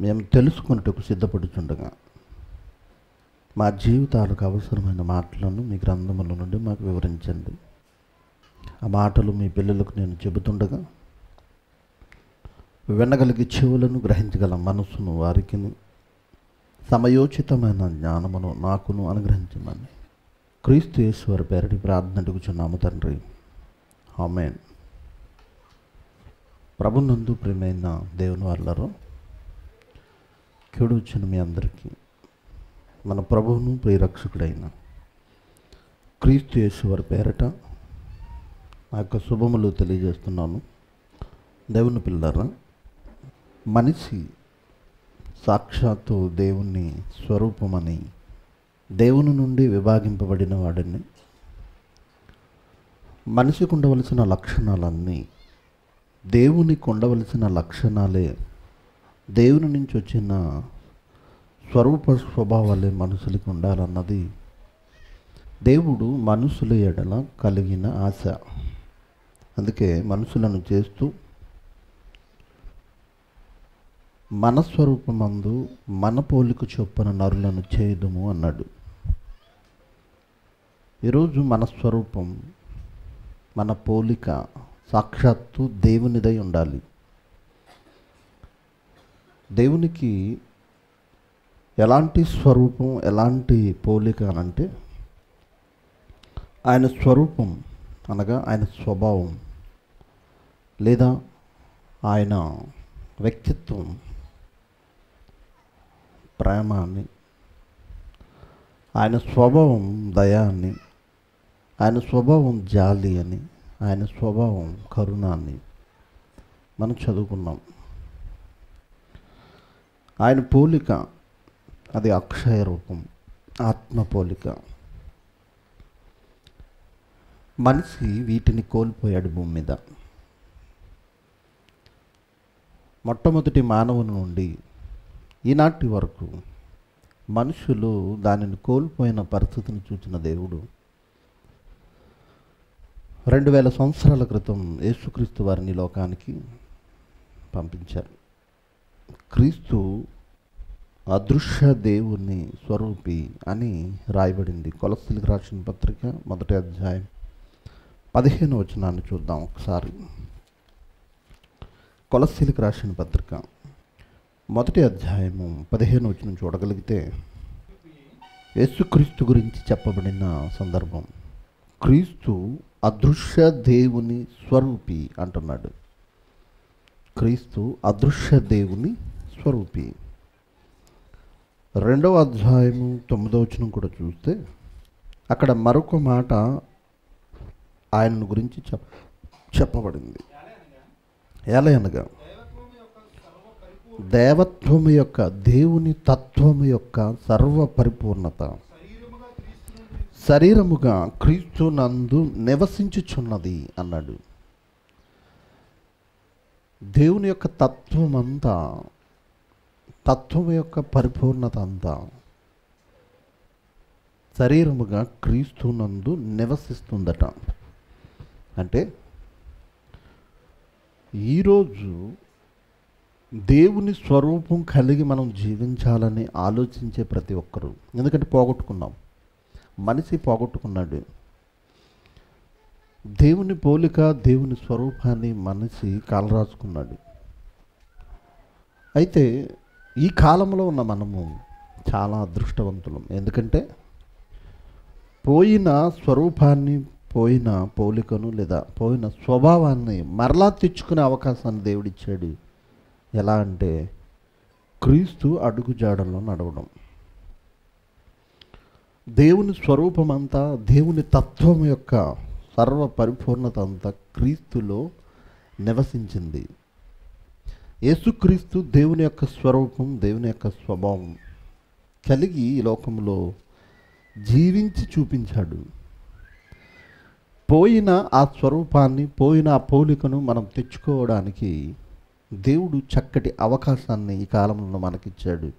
మేము తెలుసుకున్నట్టుకు సిద్ధపడుచుండగా. మా జీవితాలకు అవసరమైన మాటలను మీ గ్రంథముల నుండి మాకు వివరించండి. ఆ మాటలు మీ పిల్లలకు నేను చెబుతుండగా వినగలిగే చెవులను గ్రహించగల మనస్సును వారికి సమయోచితమైన జ్ఞానమును నాకును అనుగ్రహించమని క్రీస్తు ఈశ్వర పేరటి ప్రార్థన అడుగుచున్నాము తండ్రి. ఆమెన్. ప్రభునందు ప్రేమైన దేవుని వాళ్ళరు వచ్చిన మీ అందరికీ. మన ప్రభువును ప్రియరక్షకుడైన క్రీస్తు యేసువారి పేరట ఆ యొక్క శుభములు తెలియజేస్తున్నాను. దేవుని పిల్లరా మనిషి సాక్షాత్తు దేవుని స్వరూపమని దేవుని నుండి విభాగింపబడిన వాడిని. మనిషికి ఉండవలసిన లక్షణాలన్నీ దేవునికి ఉండవలసిన లక్షణాలే దేవుని నుంచి వచ్చిన స్వరూప స్వభావాలే మనుషులకి ఉండాలన్నది దేవుడు మనుషుల ఎడల కలిగిన ఆశ. అందుకే మనుషులను చేస్తూ మనస్వరూపమందు మన పోలిక చొప్పున నరులను చేయదుము అన్నాడు. ఈరోజు మన స్వరూపం మన పోలిక సాక్షాత్తు దేవునిదై ఉండాలి. దేవునికి ఎలాంటి స్వరూపం ఎలాంటి పోలిక అనంటే ఆయన స్వరూపం అనగా ఆయన స్వభావం లేదా ఆయన వ్యక్తిత్వం ప్రేమాన్ని ఆయన స్వభావం దయాన్ని ఆయన స్వభావం జాలి అని ఆయన స్వభావం కరుణాన్ని మనం చదువుకున్నాం. ఆయన పోలిక అది అక్షయ రూపం ఆత్మ పోలిక. మనిషి వీటిని కోల్పోయాడు భూమి మీద. మొట్టమొదటి మానవుని నుండి ఈనాటి వరకు మనుషులు దానిని కోల్పోయిన పరిస్థితిని చూసిన దేవుడు రెండు వేల సంవత్సరాల క్రితం యేసుక్రీస్తు వారిని లోకానికి పంపించారు. క్రీస్తు అదృశ్య దేవుని స్వరూపి అని రాయబడింది. కొలస్తిలికి రాసిన పత్రిక మొదటి అధ్యాయం పదిహేను వచనాన్ని చూద్దాం ఒకసారి. కొలస్తిలికి రాసిన పత్రిక మొదటి అధ్యాయము పదిహేను వచనం చూడగలిగితే యేసుక్రీస్తు గురించి చెప్పబడిన సందర్భం క్రీస్తు అదృశ్య దేవుని స్వరూపి అంటున్నాడు. క్రీస్తు అదృశ్య దేవుని స్వరూపి. రెండవ అధ్యాయము తొమ్మిదవ వచనం కూడా చూస్తే అక్కడ మరొక మాట ఆయనను గురించి చెప్ చెప్పబడింది. ఎలా అనగా దేవత్వము యొక్క దేవుని తత్వము యొక్క సర్వ పరిపూర్ణత. శరీరముగా క్రీస్తు నందు నివసించుచున్నది అన్నాడు. దేవుని యొక్క తత్వం అంతా తత్వం యొక్క పరిపూర్ణత అంతా శరీరముగా క్రీస్తు నందు నివసిస్తుందట. అంటే ఈరోజు దేవుని స్వరూపం కలిగి మనం జీవించాలని ఆలోచించే ప్రతి ఒక్కరూ. ఎందుకంటే పోగొట్టుకున్నాం. మనిషి పోగొట్టుకున్నాడు. దేవుని పోలిక దేవుని స్వరూపాన్ని మనిషి కాలరాసుకున్నాడు. అయితే ఈ కాలంలో ఉన్న మనము చాలా అదృష్టవంతులం. ఎందుకంటే పోయిన స్వరూపాన్ని పోయిన పోలికను లేదా పోయిన స్వభావాన్ని మరలా తెచ్చుకునే అవకాశాన్ని దేవుడిచ్చాడు. ఎలా అంటే క్రీస్తు అడుగుజాడల్లో నడవడం. దేవుని స్వరూపం అంతా దేవుని తత్వం యొక్క సర్వ పరిపూర్ణత అంతా క్రీస్తులో నివసించింది. యేసుక్రీస్తు దేవుని యొక్క స్వరూపం దేవుని యొక్క స్వభావం కలిగి ఈ లోకంలో జీవించి చూపించాడు. పోయిన ఆ స్వరూపాన్ని పోయిన ఆ పోలికను మనం తెచ్చుకోవడానికి దేవుడు చక్కటి అవకాశాన్ని ఈ కాలంలో మనకిచ్చాడు.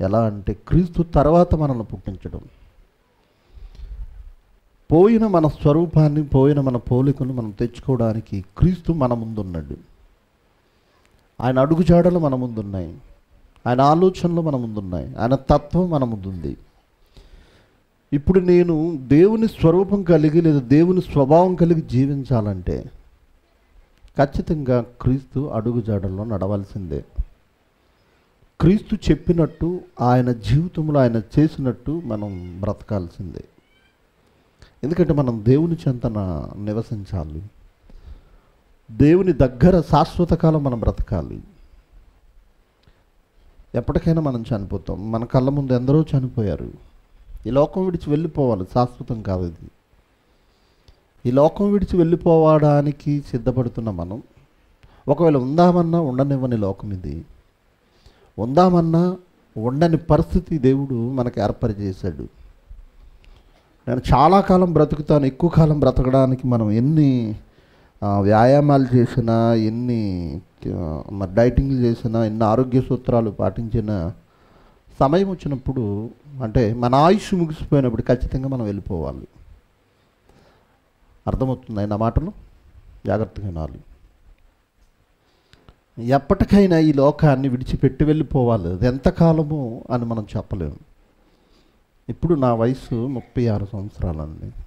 ఎలా అంటే క్రీస్తు తర్వాత మనల్ని పుట్టించడం. పోయిన మన స్వరూపాన్ని పోయిన మన పోలికను మనం తెచ్చుకోవడానికి క్రీస్తు మన ముందున్నాడు. ఆయన అడుగుజాడలు మన ముందున్నాయి. ఆయన ఆలోచనలు మన ముందున్నాయి. ఆయన తత్వం మన ముందుంది. ఇప్పుడు నేను దేవుని స్వరూపం కలిగి లేదా దేవుని స్వభావం కలిగి జీవించాలంటే ఖచ్చితంగా క్రీస్తు అడుగుజాడల్లో నడవలసిందే. క్రీస్తు చెప్పినట్టు ఆయన జీవితంలో ఆయన చేసినట్టు మనం బ్రతకాల్సిందే. ఎందుకంటే మనం దేవుని చెంతన నివసించాలి. దేవుని దగ్గర శాశ్వత కాలం మనం బ్రతకాలి. ఎప్పటికైనా మనం చనిపోతాం. మన కళ్ళ ముందు ఎందరో చనిపోయారు. ఈ లోకం విడిచి వెళ్ళిపోవాలి. శాశ్వతం కాదు ఇది. ఈ లోకం విడిచి వెళ్ళిపోవడానికి సిద్ధపడుతున్న మనం ఒకవేళ ఉందామన్నా ఉండనివ్వని లోకం ఇది. ఉందామన్నా ఉండని పరిస్థితి దేవుడు మనకు ఏర్పరిచేశాడు. నేను చాలా కాలం బ్రతుకుతాను. ఎక్కువ కాలం బ్రతకడానికి మనం ఎన్ని వ్యాయామాలు చేసినా ఎన్ని మరి డైటింగ్లు చేసినా ఎన్ని ఆరోగ్య సూత్రాలు పాటించినా సమయం వచ్చినప్పుడు అంటే మన ఆయుష్ ముగిసిపోయినప్పుడు ఖచ్చితంగా మనం వెళ్ళిపోవాలి. అర్థమవుతుంది నా మాటలు? జాగ్రత్తగా వినాలి. ఎప్పటికైనా ఈ లోకాన్ని విడిచిపెట్టి వెళ్ళిపోవాలి. అది ఎంతకాలము అని మనం చెప్పలేము. ఇప్పుడు నా వయసు ముప్పై ఆరు సంవత్సరాలండి.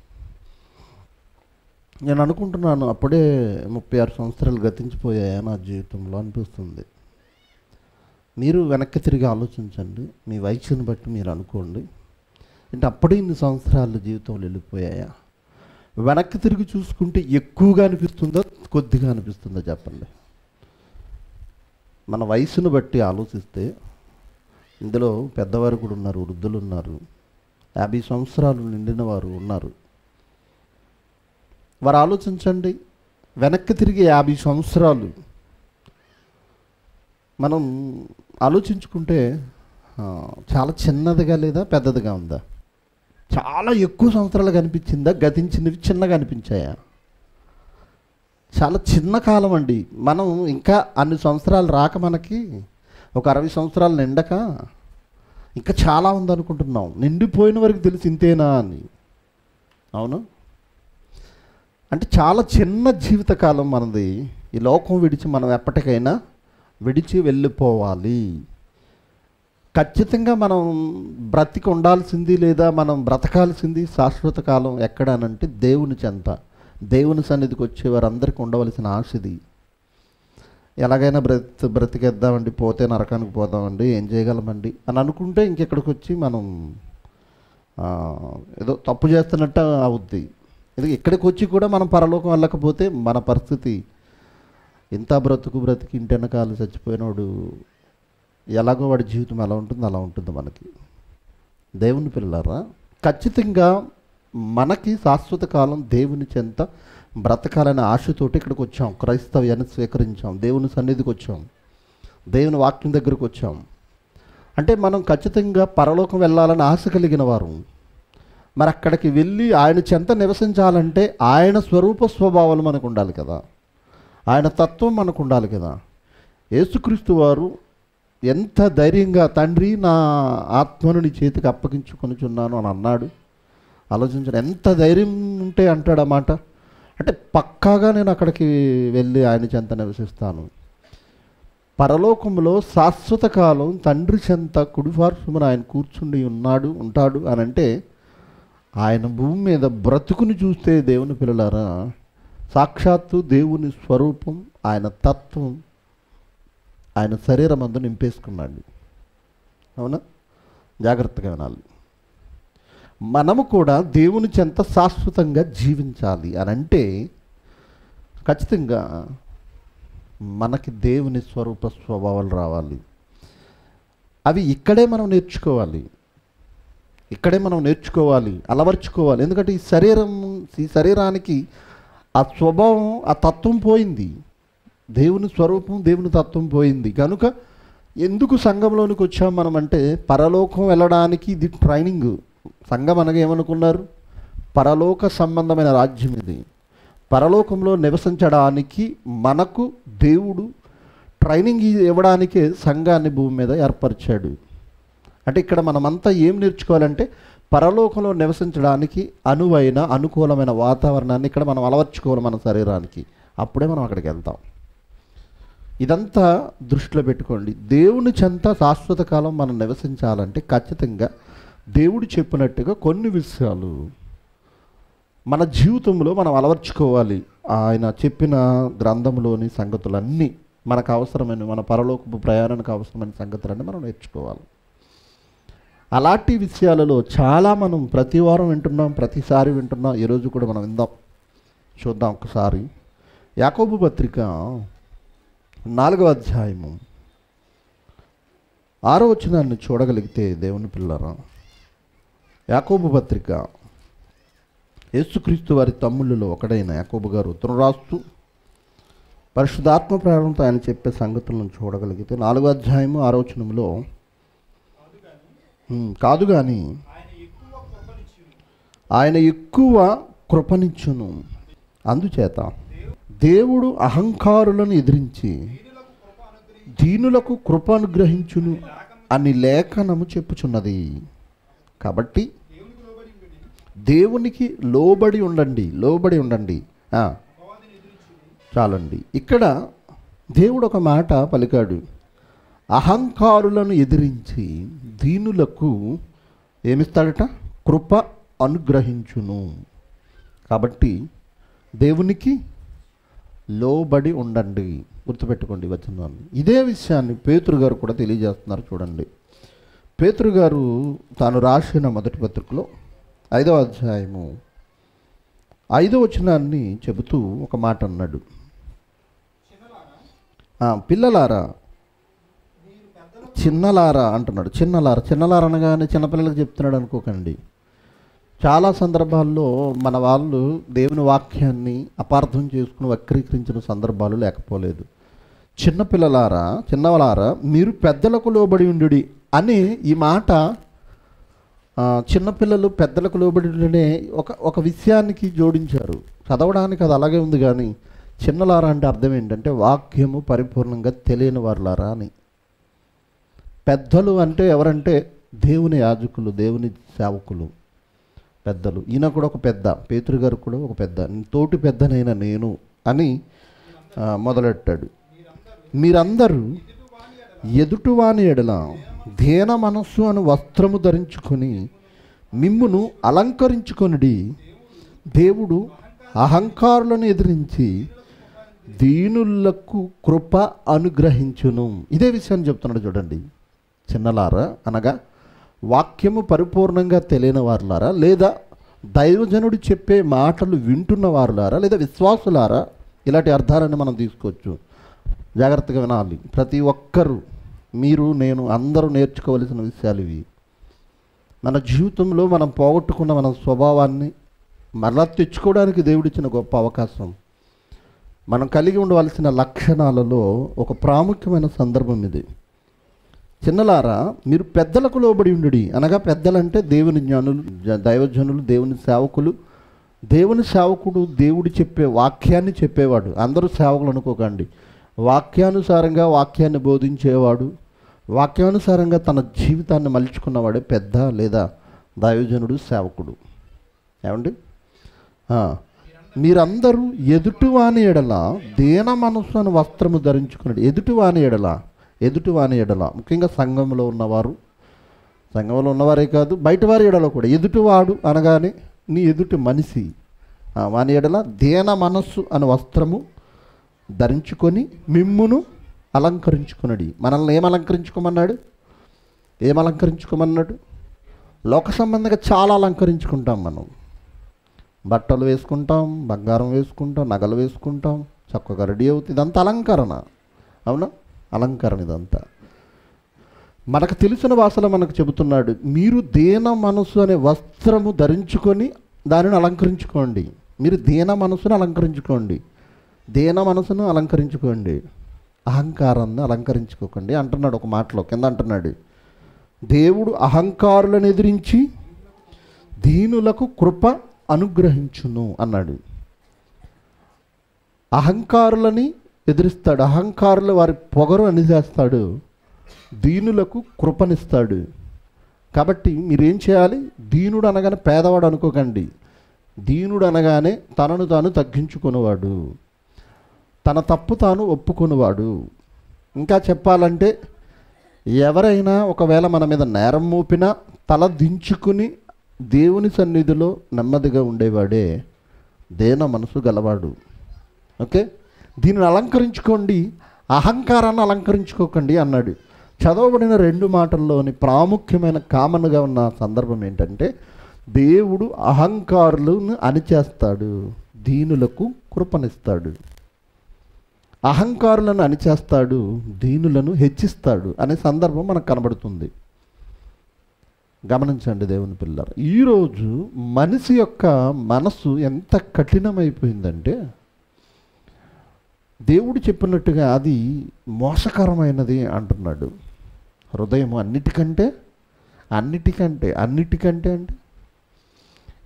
నేను అనుకుంటున్నాను అప్పుడే ముప్పై ఆరు సంవత్సరాలు గతించిపోయాయా నా జీవితంలో అనిపిస్తుంది. మీరు వెనక్కి తిరిగి ఆలోచించండి మీ వయసుని బట్టి మీరు అనుకోండి అంటే అప్పుడే ఇన్ని సంవత్సరాలు జీవితంలో వెళ్ళిపోయాయా? వెనక్కి తిరిగి చూసుకుంటే ఎక్కువగా అనిపిస్తుందా కొద్దిగా అనిపిస్తుందా చెప్పండి. మన వయసును బట్టి ఆలోచిస్తే ఇందులో పెద్దవారు కూడా ఉన్నారు వృద్ధులు ఉన్నారు యాభై సంవత్సరాలు నిండిన వారు ఉన్నారు. వారు ఆలోచించండి. వెనక్కి తిరిగి యాభై సంవత్సరాలు మనం ఆలోచించుకుంటే చాలా చిన్నదిగా లేదా పెద్దదిగా ఉందా? చాలా ఎక్కువ సంవత్సరాలు కనిపించిందా? గతించినవి చిన్నగా అనిపించాయా? చాలా చిన్న కాలం అండి. మనం ఇంకా అన్ని సంవత్సరాలు రాక మనకి ఒక అరవై సంవత్సరాలు నిండక ఇంకా చాలా ఉందనుకుంటున్నాం. నిండిపోయిన వరకు తెలిసి ఇంతేనా అని. అవును? అంటే చాలా చిన్న జీవితకాలం మనది. ఈ లోకం విడిచి మనం ఎప్పటికైనా విడిచి వెళ్ళిపోవాలి. ఖచ్చితంగా మనం బ్రతికి ఉండాల్సింది లేదా మనం బ్రతకాల్సింది శాశ్వత కాలం ఎక్కడానంటే దేవుని చెంత. దేవుని సన్నిధికి వచ్చే వారందరికీ ఉండవలసిన ఆశది ఎలాగైనా బ్రతి బ్రతికేద్దామండి పోతే నరకానికి పోదామండి ఏం చేయగలమండి అని అనుకుంటే ఇంకెక్కడికి వచ్చి మనం ఏదో తప్పు చేస్తున్నట్టు అవుద్ది. ఇది ఇక్కడికి వచ్చి కూడా మనం పరలోకం వెళ్ళకపోతే మన పరిస్థితి ఇంత బ్రతుకు బ్రతికి ఇంటి వెనకాల చచ్చిపోయినోడు ఎలాగో వాడి జీవితం ఎలా ఉంటుందో అలా ఉంటుంది మనకి. దేవుని పిల్లరా ఖచ్చితంగా మనకి శాశ్వత కాలం దేవుని చెంత బ్రతకాలనే ఆశతోటి ఇక్కడికి వచ్చాం. క్రైస్తవ్యాన్ని స్వీకరించాం. దేవుని సన్నిధికి వచ్చాం. దేవుని వాక్యం దగ్గరకు వచ్చాం. అంటే మనం ఖచ్చితంగా పరలోకం వెళ్ళాలని ఆశ కలిగిన వారు. మరి అక్కడికి వెళ్ళి ఆయన చెంత నివసించాలంటే ఆయన స్వరూప స్వభావాలు మనకు ఉండాలి కదా. ఆయన తత్వం మనకు ఉండాలి కదా. యేసుక్రీస్తు వారు ఎంత ధైర్యంగా తండ్రి నా ఆత్మను నీ చేతికి అప్పగించుకొనిచున్నాను అని అన్నాడు. ఆలోచించండి ఎంత ధైర్యం ఉంటే అంటాడు అన్నమాట అంటే పక్కాగా నేను అక్కడికి వెళ్ళి ఆయన చెంత నివసిస్తాను. పరలోకంలో శాశ్వత కాలం తండ్రి చెంత కుడిపార్శ్వమున ఆయన కూర్చుండి ఉన్నాడు ఉంటాడు అని అంటే ఆయన భూమి మీద బ్రతుకుని చూస్తే దేవుని పిల్లలారా సాక్షాత్తు దేవుని స్వరూపం ఆయన తత్వం ఆయన శరీరం అందు నింపేసుకున్నాడు. అవునా? జాగ్రత్తగా వినాలి. మనము కూడా దేవుని చెంత శాశ్వతంగా జీవించాలి అని అంటే ఖచ్చితంగా మనకి దేవుని స్వరూప స్వభావాలు రావాలి. అవి ఇక్కడే మనం నేర్చుకోవాలి. ఇక్కడే మనం నేర్చుకోవాలి అలవర్చుకోవాలి. ఎందుకంటే ఈ శరీరం ఈ శరీరానికి ఆ స్వభావం ఆ తత్వం పోయింది. దేవుని స్వరూపం దేవుని తత్వం పోయింది. కనుక ఎందుకు సంఘంలోనికి వచ్చాం మనం అంటే పరలోకం వెళ్ళడానికి ఇది ట్రైనింగ్. సంఘం అనగా ఏమనుకున్నారు? పరలోక సంబంధమైన రాజ్యం ఇది. పరలోకంలో నివసించడానికి మనకు దేవుడు ట్రైనింగ్ ఇవ్వడానికే సంఘాన్ని భూమి మీద ఏర్పరిచాడు. అంటే ఇక్కడ మనమంతా ఏం నేర్చుకోవాలంటే పరలోకంలో నివసించడానికి అనువైన అనుకూలమైన వాతావరణాన్ని ఇక్కడ మనం అలవర్చుకోవాలి మన శరీరానికి. అప్పుడే మనం అక్కడికి వెళ్తాం. ఇదంతా దృష్టిలో పెట్టుకోండి. దేవుని చెంత శాశ్వత కాలం మనం నివసించాలంటే ఖచ్చితంగా దేవుడు చెప్పినట్టుగా కొన్ని విషయాలు మన జీవితంలో మనం అలవర్చుకోవాలి. ఆయన చెప్పిన గ్రంథంలోని సంగతులన్నీ మనకు అవసరమైన మన పరలోకపు ప్రయాణానికి అవసరమైన సంగతులన్నీ మనం నేర్చుకోవాలి. అలాంటి విషయాలలో చాలా మనం ప్రతి వారం వింటున్నాం ప్రతిసారి వింటున్నాం. ఈరోజు కూడా మనం విందాం. చూద్దాం ఒకసారి. యాకోబు పత్రిక నాలుగవ అధ్యాయము ఆరో వచనాన్ని చూడగలిగితే దేవుని పిల్లరా యాకోబు పత్రిక యేసుక్రీస్తు వారి తమ్ముళ్ళలో ఒకడైన యాకోబు గారు ఉత్తరం రాస్తూ పరిశుద్ధాత్మ ప్రేరణతో ఆయన చెప్పే సంగతులను చూడగలిగితే నాలుగో అధ్యాయము ఆరో కాదు కానీ ఆయన ఎక్కువ కృపనిచ్చును. అందుచేత దేవుడు అహంకారులను ఎదిరించి దీనులకు కృప అనుగ్రహించును అని లేఖనము చెప్పుచున్నది. కాబట్టి దేవునికి లోబడి ఉండండి లోబడి ఉండండి. చాలండి. ఇక్కడ దేవుడు ఒక మాట పలికాడు. అహంకారులను ఎదిరించి దీనులకు ఏమిస్తాడట? కృప అనుగ్రహించును. కాబట్టి దేవునికి లోబడి ఉండండి. గుర్తుపెట్టుకోండి ఈ వచనాన్ని. ఇదే విషయాన్ని పేతురు గారు కూడా తెలియజేస్తున్నారు చూడండి. పేతురు గారు తాను రాసిన మొదటి పత్రికలో ఐదవ అధ్యాయము ఐదవ వచనాన్ని చెబుతూ ఒక మాట అన్నాడు. పిల్లలారా చిన్నలార అంటున్నాడు. చిన్నలార చిన్నలార అనగానే చిన్నపిల్లలకు చెప్తున్నాడు అనుకోకండి. చాలా సందర్భాల్లో మన వాళ్ళు దేవుని వాక్యాన్ని అపార్థం చేసుకుని వక్రీకరించిన సందర్భాలు లేకపోలేదు. చిన్నపిల్లలారా చిన్నవలారా మీరు పెద్దలకు లోబడి ఉండుడి అని ఈ మాట చిన్నపిల్లలు పెద్దలకు లోబడి ఉండునే ఒక ఒక విషయానికి జోడించారు. చదవడానికి అది అలాగే ఉంది కానీ చిన్నలారా అంటే అర్థం ఏంటంటే వాక్యము పరిపూర్ణంగా తెలియని వారులారా అని. పెద్దలు అంటే ఎవరంటే దేవుని యాజకులు దేవుని సేవకులు. పెద్దలు. ఈయన కూడా ఒక పెద్ద పేతురు గారు కూడా ఒక పెద్ద తోటి పెద్దనైన నేను అని మొదలెట్టాడు. మీరందరూ ఎదుటివాని ఎడల ధేన మనస్సు అని వస్త్రము ధరించుకొని మిమ్మును అలంకరించుకొనిడి దేవుడు అహంకారులను ఎదిరించి దీనులకు కృప అనుగ్రహించును. ఇదే విషయాన్ని చెప్తున్నాడు చూడండి. చిన్నలారా? అనగా వాక్యము పరిపూర్ణంగా తెలియని వారులారా? లేదా దైవజనుడు చెప్పే మాటలు వింటున్న వారులారా లేదా విశ్వాసులారా? ఇలాంటి అర్థాలను మనం తీసుకోవచ్చు. జాగ్రత్తగా వినాలి. ప్రతి ఒక్కరూ మీరు నేను అందరూ నేర్చుకోవలసిన విషయాలు ఇవి. మన జీవితంలో మనం పోగొట్టుకున్న మన స్వభావాన్ని మరలా తెచ్చుకోవడానికి దేవుడిచ్చిన గొప్ప అవకాశం. మనం కలిగి ఉండవలసిన లక్షణాలలో ఒక ప్రాముఖ్యమైన సందర్భం ఇది. చిన్నలారా మీరు పెద్దలకు లోబడి ఉండుడి. అనగా పెద్దలంటే దేవుని జ్ఞానులు దైవజనులు దేవుని సేవకులు. దేవుని సేవకుడు దేవుడు చెప్పే వాక్యాన్ని చెప్పేవాడు. అందరూ సేవకులు అనుకోకండి. వాక్యానుసారంగా వాక్యాన్ని బోధించేవాడు. వాక్యానుసారంగా తన జీవితాన్ని మలుచుకున్నవాడే పెద్ద లేదా దైవజనుడు సేవకుడు. ఏమండి? మీరందరూ ఎదుటివాని ఎడల దేన మనస్సు అని వస్త్రము ధరించుకున్నాడు ఎదుటివాని ఎడలా ఎదుటి వాని ఎడల ముఖ్యంగా సంఘంలో ఉన్నవారు సంఘంలో ఉన్నవారే కాదు బయటవారి ఎడల కూడా. ఎదుటివాడు అనగానే నీ ఎదుటి మనిషి. ఆ, వాని ఎడల దేన మనస్సు అని వస్త్రము ధరించుకొని మిమ్మును అలంకరించుకున్నాడు మనల్ని ఏం అలంకరించుకోమన్నాడు? ఏం అలంకరించుకోమన్నాడు? లోక సంబంధంగా చాలా అలంకరించుకుంటాం మనం. బట్టలు వేసుకుంటాం బంగారం వేసుకుంటాం నగలు వేసుకుంటాం చక్కగా రెడీ అవుతుంది ఇదంతా అలంకరణ. అవునా? అలంకరణ ఇదంతా. మనకు తెలిసిన భాషలో మనకు చెబుతున్నాడు మీరు దేన మనసు అనే వస్త్రము ధరించుకొని దానిని అలంకరించుకోండి. మీరు దేన మనసును అలంకరించుకోండి. దేన మనసును అలంకరించుకోండి. అహంకారాన్ని అలంకరించుకోకండి. అంటున్నాడు ఒక మాటలో కింద అంటున్నాడు దేవుడు అహంకారులను ఎదిరించి దీనులకు కృప అనుగ్రహించును అన్నాడు. అహంకారులని ఎదిరిస్తాడు. అహంకారులు వారి పొగరు అనిచేస్తాడు దీనులకు కృపనిస్తాడు. కాబట్టి మీరేం చేయాలి? దీనుడు అనగానే పేదవాడు అనుకోకండి. దీనుడు అనగానే తనను తాను తగ్గించుకునేవాడు. తన తప్పు తాను ఒప్పుకునేవాడు. ఇంకా చెప్పాలంటే ఎవరైనా ఒకవేళ మన మీద నేరం మోపినా తల దించుకుని దేవుని సన్నిధిలో నెమ్మదిగా ఉండేవాడే. దేన మనసు గలవాడు. ఓకే? దీనిని అలంకరించుకోండి అహంకారాన్ని అలంకరించుకోకండి అన్నాడు. చదవబడిన రెండు మాటల్లోని ప్రాముఖ్యమైన కామన్గా ఉన్న సందర్భం ఏంటంటే దేవుడు అహంకారులను అణిచేస్తాడు దీనులకు కృపనిస్తాడు. అహంకారులను అణిచేస్తాడు దీనులను హెచ్చిస్తాడు అనే సందర్భం మనకు కనబడుతుంది. గమనించండి దేవుని పిల్లలు ఈరోజు మనిషి యొక్క మనసు ఎంత కఠినమైపోయిందంటే దేవుడు చెప్పినట్టుగా అది మోసకరమైనది అంటున్నాడు. హృదయం అన్నిటికంటే అన్నిటికంటే అన్నిటికంటే అంటే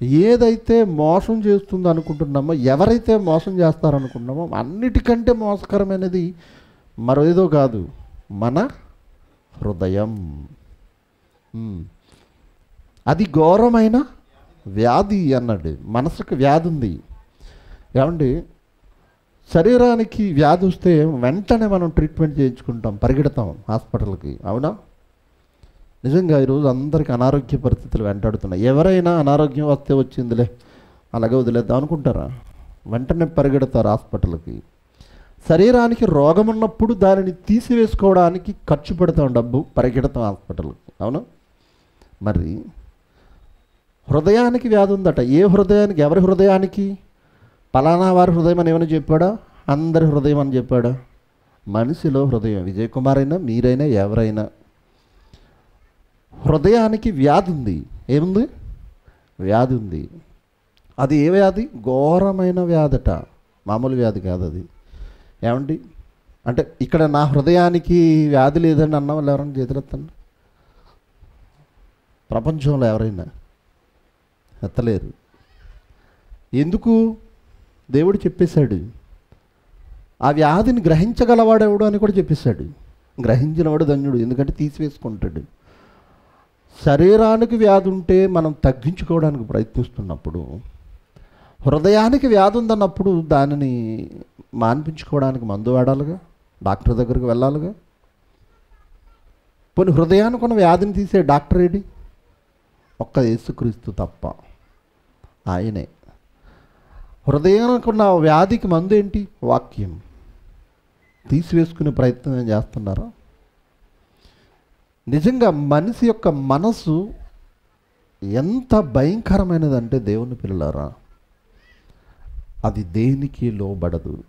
ఏదైతే మోసం చేస్తుంది అనుకుంటున్నామో ఎవరైతే మోసం చేస్తారనుకుంటున్నామో అన్నిటికంటే మోసకరమైనది మరేదో కాదు మన హృదయం. అది ఘోరమైన వ్యాధి అన్నాడు. మనసుకు వ్యాధి ఉంది. ఏమండి? శరీరానికి వ్యాధి వస్తే వెంటనే మనం ట్రీట్మెంట్ చేయించుకుంటాం పరిగెడతాం హాస్పిటల్కి. అవునా? నిజంగా ఈరోజు అందరికీ అనారోగ్య పరిస్థితులు వెంటాడుతున్నాయి. ఎవరైనా అనారోగ్యం వస్తే వచ్చిందిలే అలాగే వదిలేద్దాం అనుకుంటారా? వెంటనే పరిగెడతారు హాస్పిటల్కి. శరీరానికి రోగం ఉన్నప్పుడు దానిని తీసివేసుకోవడానికి ఖర్చు పెడతాం డబ్బు పరిగెడతాం హాస్పిటల్కి. అవునా? మరి హృదయానికి వ్యాధి ఉందట. ఏ హృదయానికి? ఎవరి హృదయానికి? పలానా వారి హృదయం అని ఏమైనా చెప్పాడా? అందరి హృదయం అని చెప్పాడా. మనిషిలో హృదయం విజయ్ కుమార్ అయినా మీరైనా ఎవరైనా. హృదయానికి వ్యాధి ఉంది. ఏముంది? వ్యాధి ఉంది. అది ఏ వ్యాధి? ఘోరమైన వ్యాధట. మామూలు వ్యాధి కాదు అది. ఏమండి? అంటే ఇక్కడ నా హృదయానికి వ్యాధి లేదని అన్న వాళ్ళు ఎవరైనా చేతులెత్తండి ప్రపంచంలో ఎవరైనా? ఎత్తలేరు. ఎందుకు? దేవుడు చెప్పేశాడు. ఆ వ్యాధిని గ్రహించగలవాడెవడు అని కూడా చెప్పేశాడు. గ్రహించినవాడు ధన్యుడు ఎందుకంటే తీసివేసుకుంటాడు. శరీరానికి వ్యాధి ఉంటే మనం తగ్గించుకోవడానికి ప్రయత్నిస్తున్నప్పుడు హృదయానికి వ్యాధి ఉందన్నప్పుడు దానిని మాన్పించుకోవడానికి మందు వాడాలిగా? డాక్టర్ దగ్గరికి వెళ్ళాలిగా? పోనీ హృదయానికి ఉన్న వ్యాధిని తీసే డాక్టర్ ఏడి ఒక్క యేసుక్రీస్తు తప్ప. ఆయనే. హృదయానికి ఉన్న వ్యాధికి మందు ఏంటి వాక్యం. తీసివేసుకునే ప్రయత్నం ఏం చేస్తున్నారా? నిజంగా మనిషి యొక్క మనసు ఎంత భయంకరమైనదంటే దేవుని పిల్లలారా అది దేనికి లోబడదు.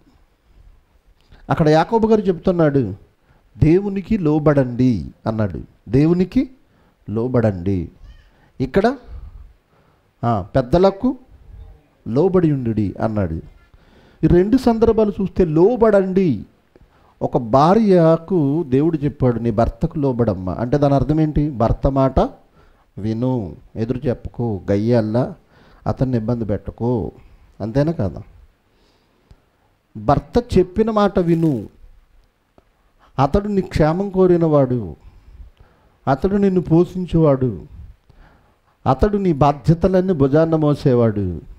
అక్కడ యాకోబు గారు చెప్తున్నాడు దేవునికి లోబడండి అన్నాడు. దేవునికి లోబడండి. ఇక్కడ పెద్దలకు లోబడి ఉండుడి అన్నాడు. ఈ రెండు సందర్భాలు చూస్తే లోబడండి. ఒక భార్యకు దేవుడు చెప్పాడు నీ భర్తకు లోబడమ్మ. అంటే దాని అర్థం ఏంటి? భర్త మాట విను ఎదురు చెప్పకు గయ్యల్లా అతన్ని ఇబ్బంది పెట్టకు. అంతేనా కదా? భర్త చెప్పిన మాట విను. అతడు నీ క్షేమం కోరినవాడు. అతడు నిన్ను పోషించేవాడు. అతడు నీ బాధ్యతలన్నీ భుజాన్న మోసేవాడు.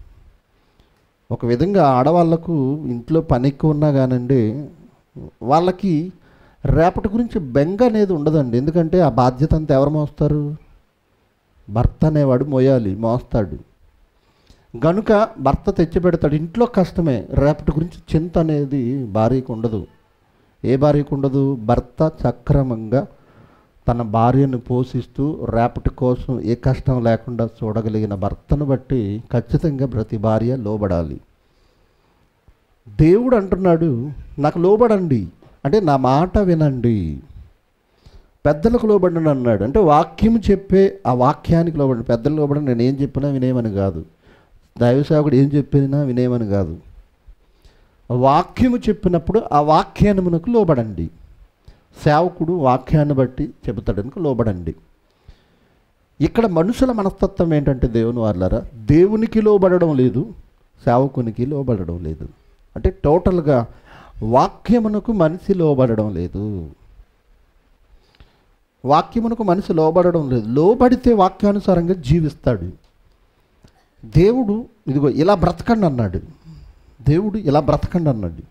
ఒక విధంగా ఆడవాళ్ళకు ఇంట్లో పని ఎక్కువ ఉన్నా కానండి వాళ్ళకి రేపటి గురించి బెంగ అనేది ఉండదండి. ఎందుకంటే ఆ బాధ్యత అంతా ఎవరు మోస్తారు? భర్త అనేవాడు మోయాలి మోస్తాడు. గనుక భర్త తెచ్చిపెడతాడు ఇంట్లో కష్టమే. రేపటి గురించి చింత అనేది భార్యకు ఉండదు. ఏ భార్యకు ఉండదు? భర్త సక్రమంగా తన భార్యను పోషిస్తూ రేపటి కోసం ఏ కష్టం లేకుండా చూడగలిగిన భర్తను బట్టి ఖచ్చితంగా ప్రతి భార్య లోబడాలి. దేవుడు అంటున్నాడు నాకు లోబడండి. అంటే నా మాట వినండి. పెద్దలకు లోబడండి అన్నాడు. అంటే వాక్యం చెప్పే ఆ వాక్యానికి లోబడండి. పెద్దలు లోబడండి నేను ఏం చెప్పినా వినేమని కాదు. దైవసేవకుడు ఏం చెప్పినా వినేమని కాదు. వాక్యము చెప్పినప్పుడు ఆ వాక్యానమునకు లోబడండి. సేవకుడు వాక్యాన్ని బట్టి చెబుతాడనుక లోబడండి. ఇక్కడ మనుషుల మనస్తత్వం ఏంటంటే దేవుని వాళ్ళరా దేవునికి లోబడడం లేదు సేవకునికి లోబడడం లేదు. అంటే టోటల్గా వాక్యమునకు మనిషి లోబడడం లేదు. వాక్యమునకు మనిషి లోబడడం లేదు. లోబడితే వాక్యానుసారంగా జీవిస్తాడు. దేవుడు ఇదిగో ఇలా బ్రతకండి అన్నాడు. దేవుడు ఇలా బ్రతకండి అన్నాడు.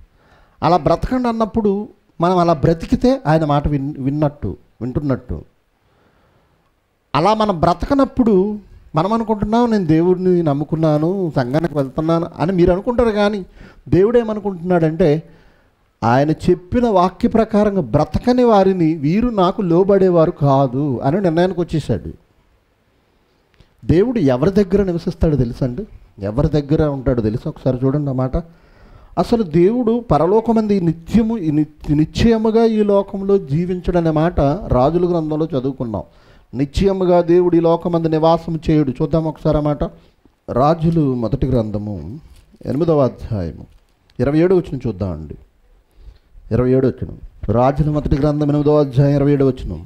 అలా బ్రతకండి అన్నప్పుడు మనం అలా బ్రతికితే ఆయన మాట విన్ విన్నట్టు వింటున్నట్టు. అలా మనం బ్రతకనప్పుడు మనం అనుకుంటున్నాం నేను దేవుడిని నమ్ముకున్నాను సంఘానికి వెళ్తున్నాను అని మీరు అనుకుంటారు కానీ దేవుడు ఏమనుకుంటున్నాడంటే ఆయన చెప్పిన వాక్య ప్రకారంగా బ్రతకని వారిని వీరు నాకు లోబడేవారు కాదు అని నిర్ణయానికి వచ్చేసాడు దేవుడు ఎవరి దగ్గర నివసిస్తాడో తెలుసండి ఎవరి దగ్గర ఉంటాడో తెలుసు? ఒకసారి చూడండి అన్నమాట అసలు దేవుడు పరలోకమంది నిత్యము ఈ నిశ్చయముగా ఈ లోకంలో జీవించడనే మాట రాజుల గ్రంథంలో చదువుకున్నాం. నిశ్చయముగా దేవుడు ఈ లోకమంది నివాసం చేయుడు. చూద్దాం ఒకసారి అన్నమాట మాట. రాజులు మొదటి గ్రంథము ఎనిమిదవ అధ్యాయము. ఇరవై ఏడు వచ్చిన చూద్దామండి ఇరవై ఏడు వచ్చిన రాజుల మొదటి గ్రంథం ఎనిమిదవ అధ్యాయం ఇరవై ఏడు వచ్చిన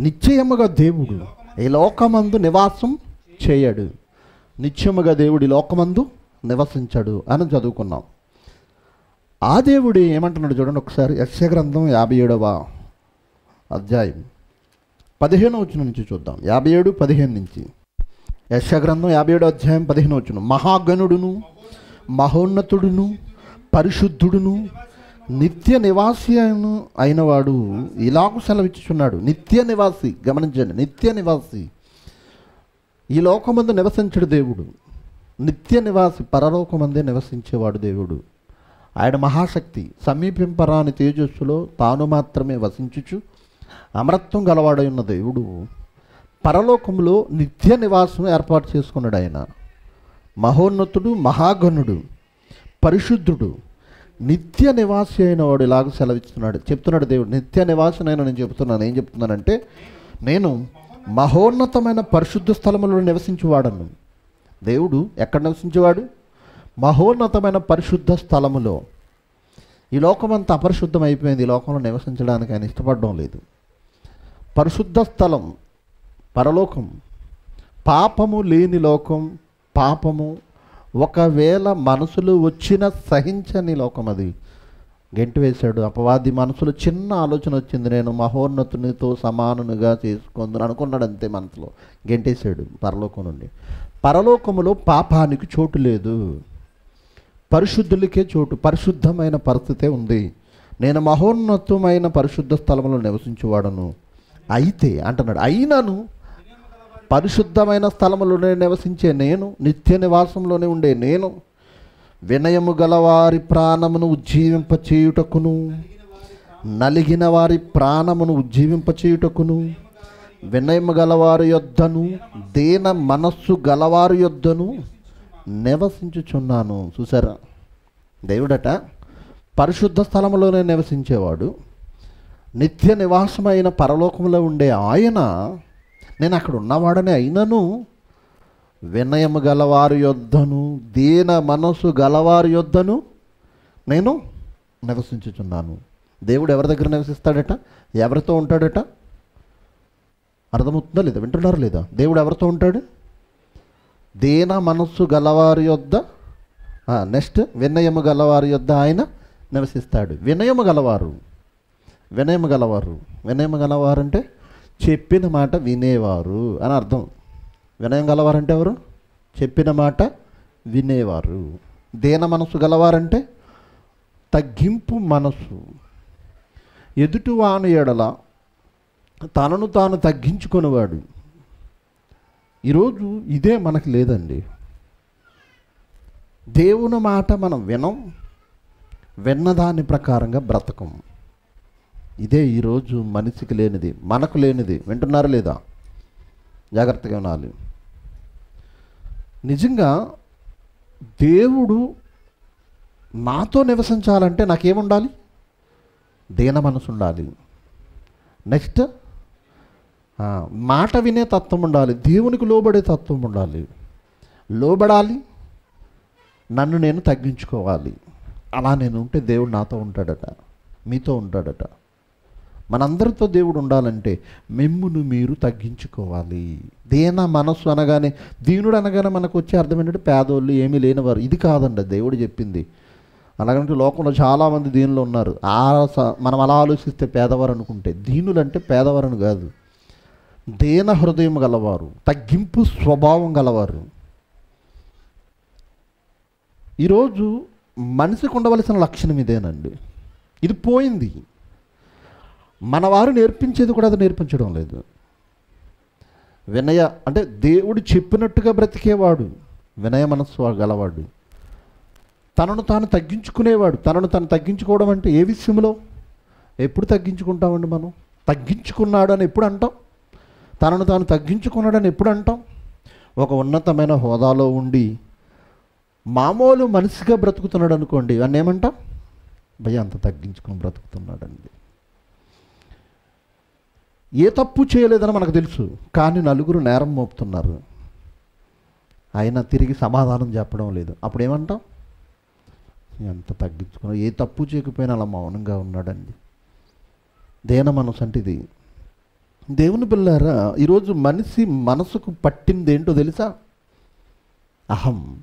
నిశ్చయముగా దేవుడు ఈ లోకమందు నివాసం చేయడు. నిత్యముగా దేవుడి లోకమందు నివసించడు అని చదువుకున్నాం. ఆ దేవుడు ఏమంటున్నాడు చూడండి ఒకసారి యక్ష గ్రంథం యాభై ఏడవ అధ్యాయం. పదిహేను వచ్చిన నుంచి చూద్దాం. యాభై ఏడు పదిహేను నుంచి. యక్ష గ్రంథం యాభై ఏడు అధ్యాయం పదిహేను వచ్చిన మహాగణుడును మహోన్నతుడును పరిశుద్ధుడును నిత్య నివాసి అయిన అయినవాడు ఇలాగ సెలవిచ్చుచున్నాడు. నిత్య నివాసి గమనించండి నిత్య నివాసి. ఈ లోకమందు నివసించడు దేవుడు. నిత్య నివాసి పరలోకమందే నివసించేవాడు దేవుడు. ఆయన మహాశక్తి. సమీపింపరాని తేజస్సులో తాను మాత్రమే వసించుచు అమరత్వం గలవాడై ఉన్న దేవుడు పరలోకంలో నిత్య నివాసం ఏర్పాటు చేసుకున్నాడు ఆయన. మహోన్నతుడు మహాగణుడు పరిశుద్ధుడు నిత్య నివాసి అయిన వాడు ఇలాగ సెలవిస్తున్నాడు. చెప్తున్నాడు దేవుడు నిత్య నివాసినైనా నేను చెప్తున్నాను. ఏం చెప్తున్నానంటే నేను మహోన్నతమైన పరిశుద్ధ స్థలములో నివసించేవాడను. దేవుడు ఎక్కడ నివసించేవాడు? మహోన్నతమైన పరిశుద్ధ స్థలములో. ఈ లోకమంతా అపరిశుద్ధం అయిపోయింది ఈ లోకంలో నివసించడానికి ఆయన ఇష్టపడడం లేదు. పరిశుద్ధ స్థలం పరలోకం. పాపము లేని లోకం పాపము. ఒకవేళ మనసులు వచ్చిన సహించని లోకం అది. గెంటి వేశాడు. అపవాది మనసులో చిన్న ఆలోచన వచ్చింది. నేను మహోన్నతునితో సమానునిగా చేసుకుందని అనుకున్నాడు అంతే మనసులో. గెంటేశాడు పరలోకం నుండి. పరలోకములో పాపానికి చోటు లేదు. పరిశుద్ధులకే చోటు పరిశుద్ధమైన పరిస్థితే ఉంది. నేను మహోన్నతమైన పరిశుద్ధ స్థలంలో నివసించేవాడను. అయితే అంటున్నాడు అయినను పరిశుద్ధమైన స్థలములోనే నివసించే నేను నిత్య నివాసంలోనే ఉండే నేను వినయము గలవారి ప్రాణమును ఉజ్జీవింపచేయుటకును నలిగిన వారి ప్రాణమును ఉజ్జీవింపచేయుటకును వినయము గలవారి యొద్దను దేన మనస్సు గలవారి యొద్దను నివసించుచున్నాను. చూసారా దేవుడట పరిశుద్ధ స్థలంలోనే నివసించేవాడు. నిత్య నివాసమైన పరలోకంలో ఉండే ఆయన నేను అక్కడ ఉన్నవాడని అయినను వినయము గలవారి యొద్దను దీన మనసు గలవారి యొద్దను నేను నివసించుచున్నాను. దేవుడు ఎవరి దగ్గర నివసిస్తాడట? ఎవరితో ఉంటాడట? అర్థమవుతుందా లేదా? వింటున్నారా లేదా? దేవుడు ఎవరితో ఉంటాడు? దీన మనస్సు గలవారి యొద్ద నెక్స్ట్ వినయము గలవారి యొద్ద ఆయన నివసిస్తాడు. వినయము గలవారు. వినయము గలవారు. వినయము గలవారు అంటే చెప్పిన మాట వినేవారు అని అర్థం. వినయం గలవారంటే ఎవరు? చెప్పిన మాట వినేవారు. దేన మనసు గలవారంటే తగ్గింపు మనసు ఎదుటివాని ఎడల తనను తాను తగ్గించుకునేవాడు. ఈరోజు ఇదే మనకు లేదండి. దేవుని మాట మనం వినం విన్నదాని ప్రకారంగా బ్రతకం. ఇదే ఈరోజు మనిషికి లేనిది మనకు లేనిది. వింటున్నారా లేదా? జాగ్రత్తగా వినాలి నిజంగా దేవుడు నాతో నివసించాలంటే నాకేముండాలి? దీన మనసు ఉండాలి నెక్స్ట్ మాట వినే తత్వం ఉండాలి దేవునికి లోబడే తత్వం ఉండాలి. లోబడాలి నన్ను నేను తగ్గించుకోవాలి. అలా నేను ఉంటే దేవుడు నాతో ఉంటాడట మీతో ఉంటాడట. మనందరితో దేవుడు ఉండాలంటే మిమ్మును మీరు తగ్గించుకోవాలి. దేన మనస్సు అనగానే దీనుడు అనగానే మనకు వచ్చే అర్థం ఏంటంటే పేదోళ్ళు ఏమీ లేనివారు. ఇది కాదండి దేవుడు చెప్పింది. అలాగంటే లోకంలో చాలామంది దీనిలో ఉన్నారు. ఆ మనం అలా ఆలోచిస్తే పేదవారు అనుకుంటే దీనులు అంటే పేదవారని కాదు. దేన హృదయం గలవారు తగ్గింపు స్వభావం గలవారు. ఈరోజు మనిషికి ఉండవలసిన లక్షణం ఇదేనండి. ఇది పోయింది. మన వారు నేర్పించేది కూడా అది నేర్పించడం లేదు. వినయ అంటే దేవుడు చెప్పినట్టుగా బ్రతికేవాడు వినయ మనస్సు గలవాడు. తనను తాను తగ్గించుకునేవాడు తనను తాను తగ్గించుకోవడం అంటే ఏ విషయంలో? ఎప్పుడు తగ్గించుకుంటామండి మనం? తగ్గించుకున్నాడు అని ఎప్పుడు అంటాం? తనను తాను తగ్గించుకున్నాడని ఎప్పుడు అంటాం? ఒక ఉన్నతమైన హోదాలో ఉండి మామూలు మనిషిగా బ్రతుకుతున్నాడు అనుకోండి అని ఏమంటాం? భయ అంత తగ్గించుకొని బ్రతుకుతున్నాడండి. ఏ తప్పు చేయలేదని మనకు తెలుసు కానీ నలుగురు నేరం మోపుతున్నారు. ఆయన తిరిగి సమాధానం చెప్పడం లేదు. అప్పుడు ఏమంటాం? ఎంత తగ్గించుకున్నా ఏ తప్పు చేయకపోయినా అలా మౌనంగా ఉన్నాడండి. దేన మనసు అంటే ఇది దేవుని పిల్లారా ఈరోజు మనిషి మనసుకు పట్టింది ఏంటో తెలుసా? అహం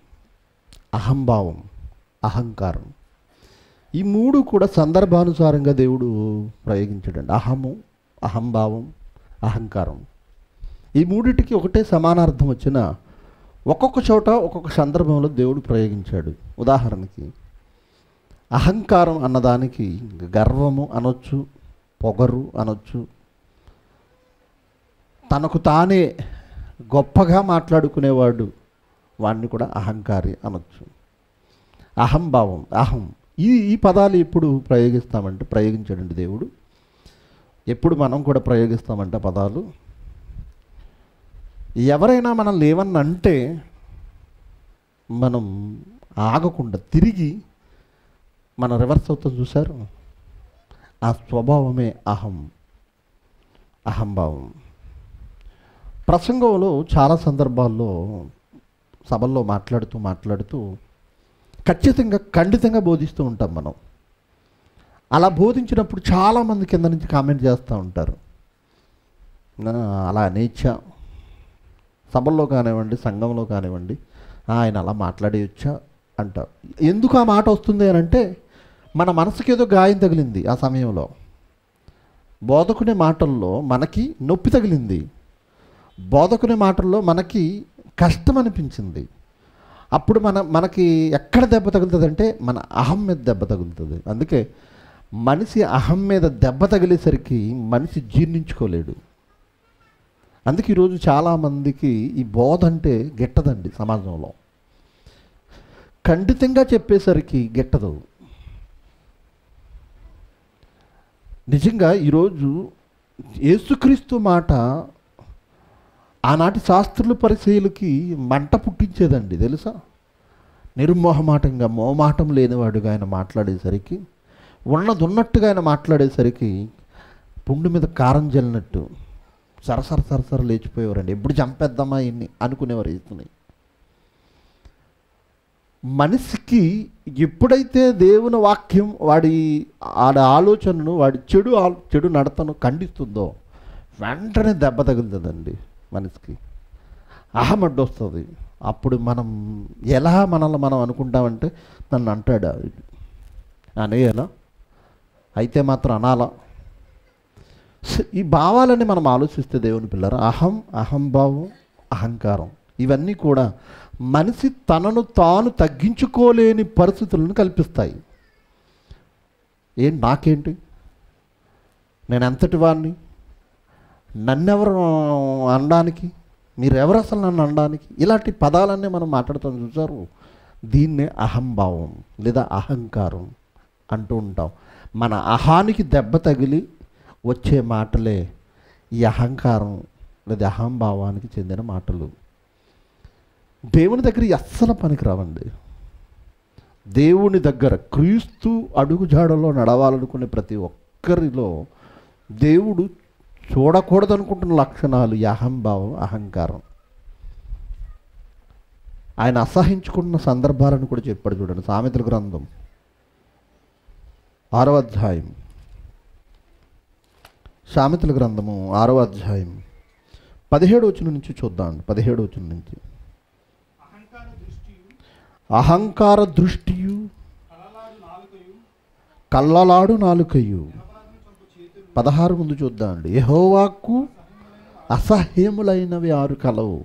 అహంభావం అహంకారం. ఈ మూడు కూడా సందర్భానుసారంగా దేవుడు ప్రయోగించాడండి. అహము అహంభావం అహంకారం. ఈ మూడిటికి ఒకటే సమానార్థం వచ్చిన ఒక్కొక్క చోట ఒక్కొక్క సందర్భంలో దేవుడు ప్రయోగించాడు. ఉదాహరణకి అహంకారం అన్నదానికి గర్వము అనొచ్చు పొగరు అనొచ్చు తనకు తానే గొప్పగా మాట్లాడుకునేవాడు వాడిని కూడా అహంకారి అనొచ్చు. అహంభావం అహం. ఈ ఈ పదాలు ఎప్పుడు ప్రయోగిస్తామంటే ప్రయోగించాడండి దేవుడు. ఎప్పుడు మనం కూడా ప్రయోగిస్తామంటే ఆ పదాలు. ఎవరైనా మనం లేవన్నంటే మనం ఆగకుండా తిరిగి మన రివర్స్ అవుతాం చూశారు? ఆ స్వభావమే అహం. అహంభావం. ప్రసంగంలో చాలా సందర్భాల్లో సభల్లో మాట్లాడుతూ మాట్లాడుతూ ఖచ్చితంగా ఖండితంగా బోధిస్తూ ఉంటాం మనం. అలా బోధించినప్పుడు చాలామంది కింద నుంచి కామెంట్ చేస్తూ ఉంటారు. అలా అనేచ్చా? సభల్లో కానివ్వండి సంఘంలో కానివ్వండి ఆయన అలా మాట్లాడేయొచ్చా? అంటారు ఎందుకు ఆ మాట వస్తుంది అని అంటే మన మనసుకి ఏదో గాయం తగిలింది ఆ సమయంలో. బోధకునే మాటల్లో మనకి నొప్పి తగిలింది. బోధకునే మాటల్లో మనకి కష్టం అనిపించింది అప్పుడు మన మనకి ఎక్కడ దెబ్బ తగులుతుంది అంటే మన అహం మీద దెబ్బ తగులుతుంది. అందుకే మనిషి అహం మీద దెబ్బ తగిలేసరికి మనిషి జీర్ణించుకోలేడు. అందుకే ఈరోజు చాలామందికి ఈ బోధ అంటే గిట్టదండి సమాజంలో. ఖండితంగా చెప్పేసరికి గిట్టదు. నిజంగా ఈరోజు యేసుక్రీస్తు మాట ఆనాటి శాస్త్రుల పరిచయులకి మంట పుట్టించేదండి తెలుసా? నిర్మోహమాటంగా మోమాటం లేనివాడుగా ఆయన మాట్లాడేసరికి ఉన్నది ఉన్నట్టుగా ఆయన మాట్లాడేసరికి పుండు మీద కారం జల్లినట్టు సరసర సరసర లేచిపోయేవారండి. ఎప్పుడు చంపేద్దామా ఇన్ని అనుకునేవారు ఇస్తున్నాయి మనిషికి ఎప్పుడైతే దేవుని వాక్యం వాడి వాడి ఆలోచనను వాడి చెడు ఆ చెడు నడతను ఖండిస్తుందో వెంటనే దెబ్బ తగులుతుందండి. మనిషికి అహం అడ్డొస్తుంది అప్పుడు మనం ఎలా మనల్ని మనం అనుకుంటామంటే నన్ను అంటాడా అనేయాలా అయితే మాత్రం అనాలా? ఈ భావాలని మనం ఆలోచిస్తే దేవుని పిల్లరా అహం అహంభావం అహంకారం ఇవన్నీ కూడా మనిషి తనను తాను తగ్గించుకోలేని పరిస్థితులను కల్పిస్తాయి. ఏం నాకేంటి? నేను ఎంతటి వాడిని నన్నెవరు అనడానికి? మీరెవరు అసలు నన్ను అనడానికి? ఇలాంటి పదాలన్నీ మనం మాట్లాడుతాం చూసారు దీన్నే అహంభావం లేదా అహంకారం అంటూ ఉంటాం. మన అహానికి దెబ్బ తగిలి వచ్చే మాటలే ఈ అహంకారం లేదా అహంభావానికి చెందిన మాటలు. దేవుని దగ్గర అస్సలు పనికిరావండి దేవుని దగ్గర క్రీస్తు అడుగుజాడలో నడవాలనుకునే ప్రతి ఒక్కరిలో దేవుడు చూడకూడదనుకుంటున్న లక్షణాలు ఈ అహంభావం అహంకారం. ఆయన అసహించుకున్న సందర్భాలను కూడా చెప్పాడు చూడండి. సామెతల గ్రంథం. ఆరవ అధ్యాయం. సామెతల గ్రంథము ఆరవ అధ్యాయం. పదిహేడు వచ్చిన నుంచి చూద్దాం. పదిహేడు వచ్చిన నుంచి. అహంకార దృష్టియు కల్లలాడు నాలుకయు కళ్ళలాడు నాలుకయు అపరాధం చంపు చేతులు పదహారు ముందు చూద్దామండి. యహోవాకు అసహ్యములైనవి ఆరు కలవు.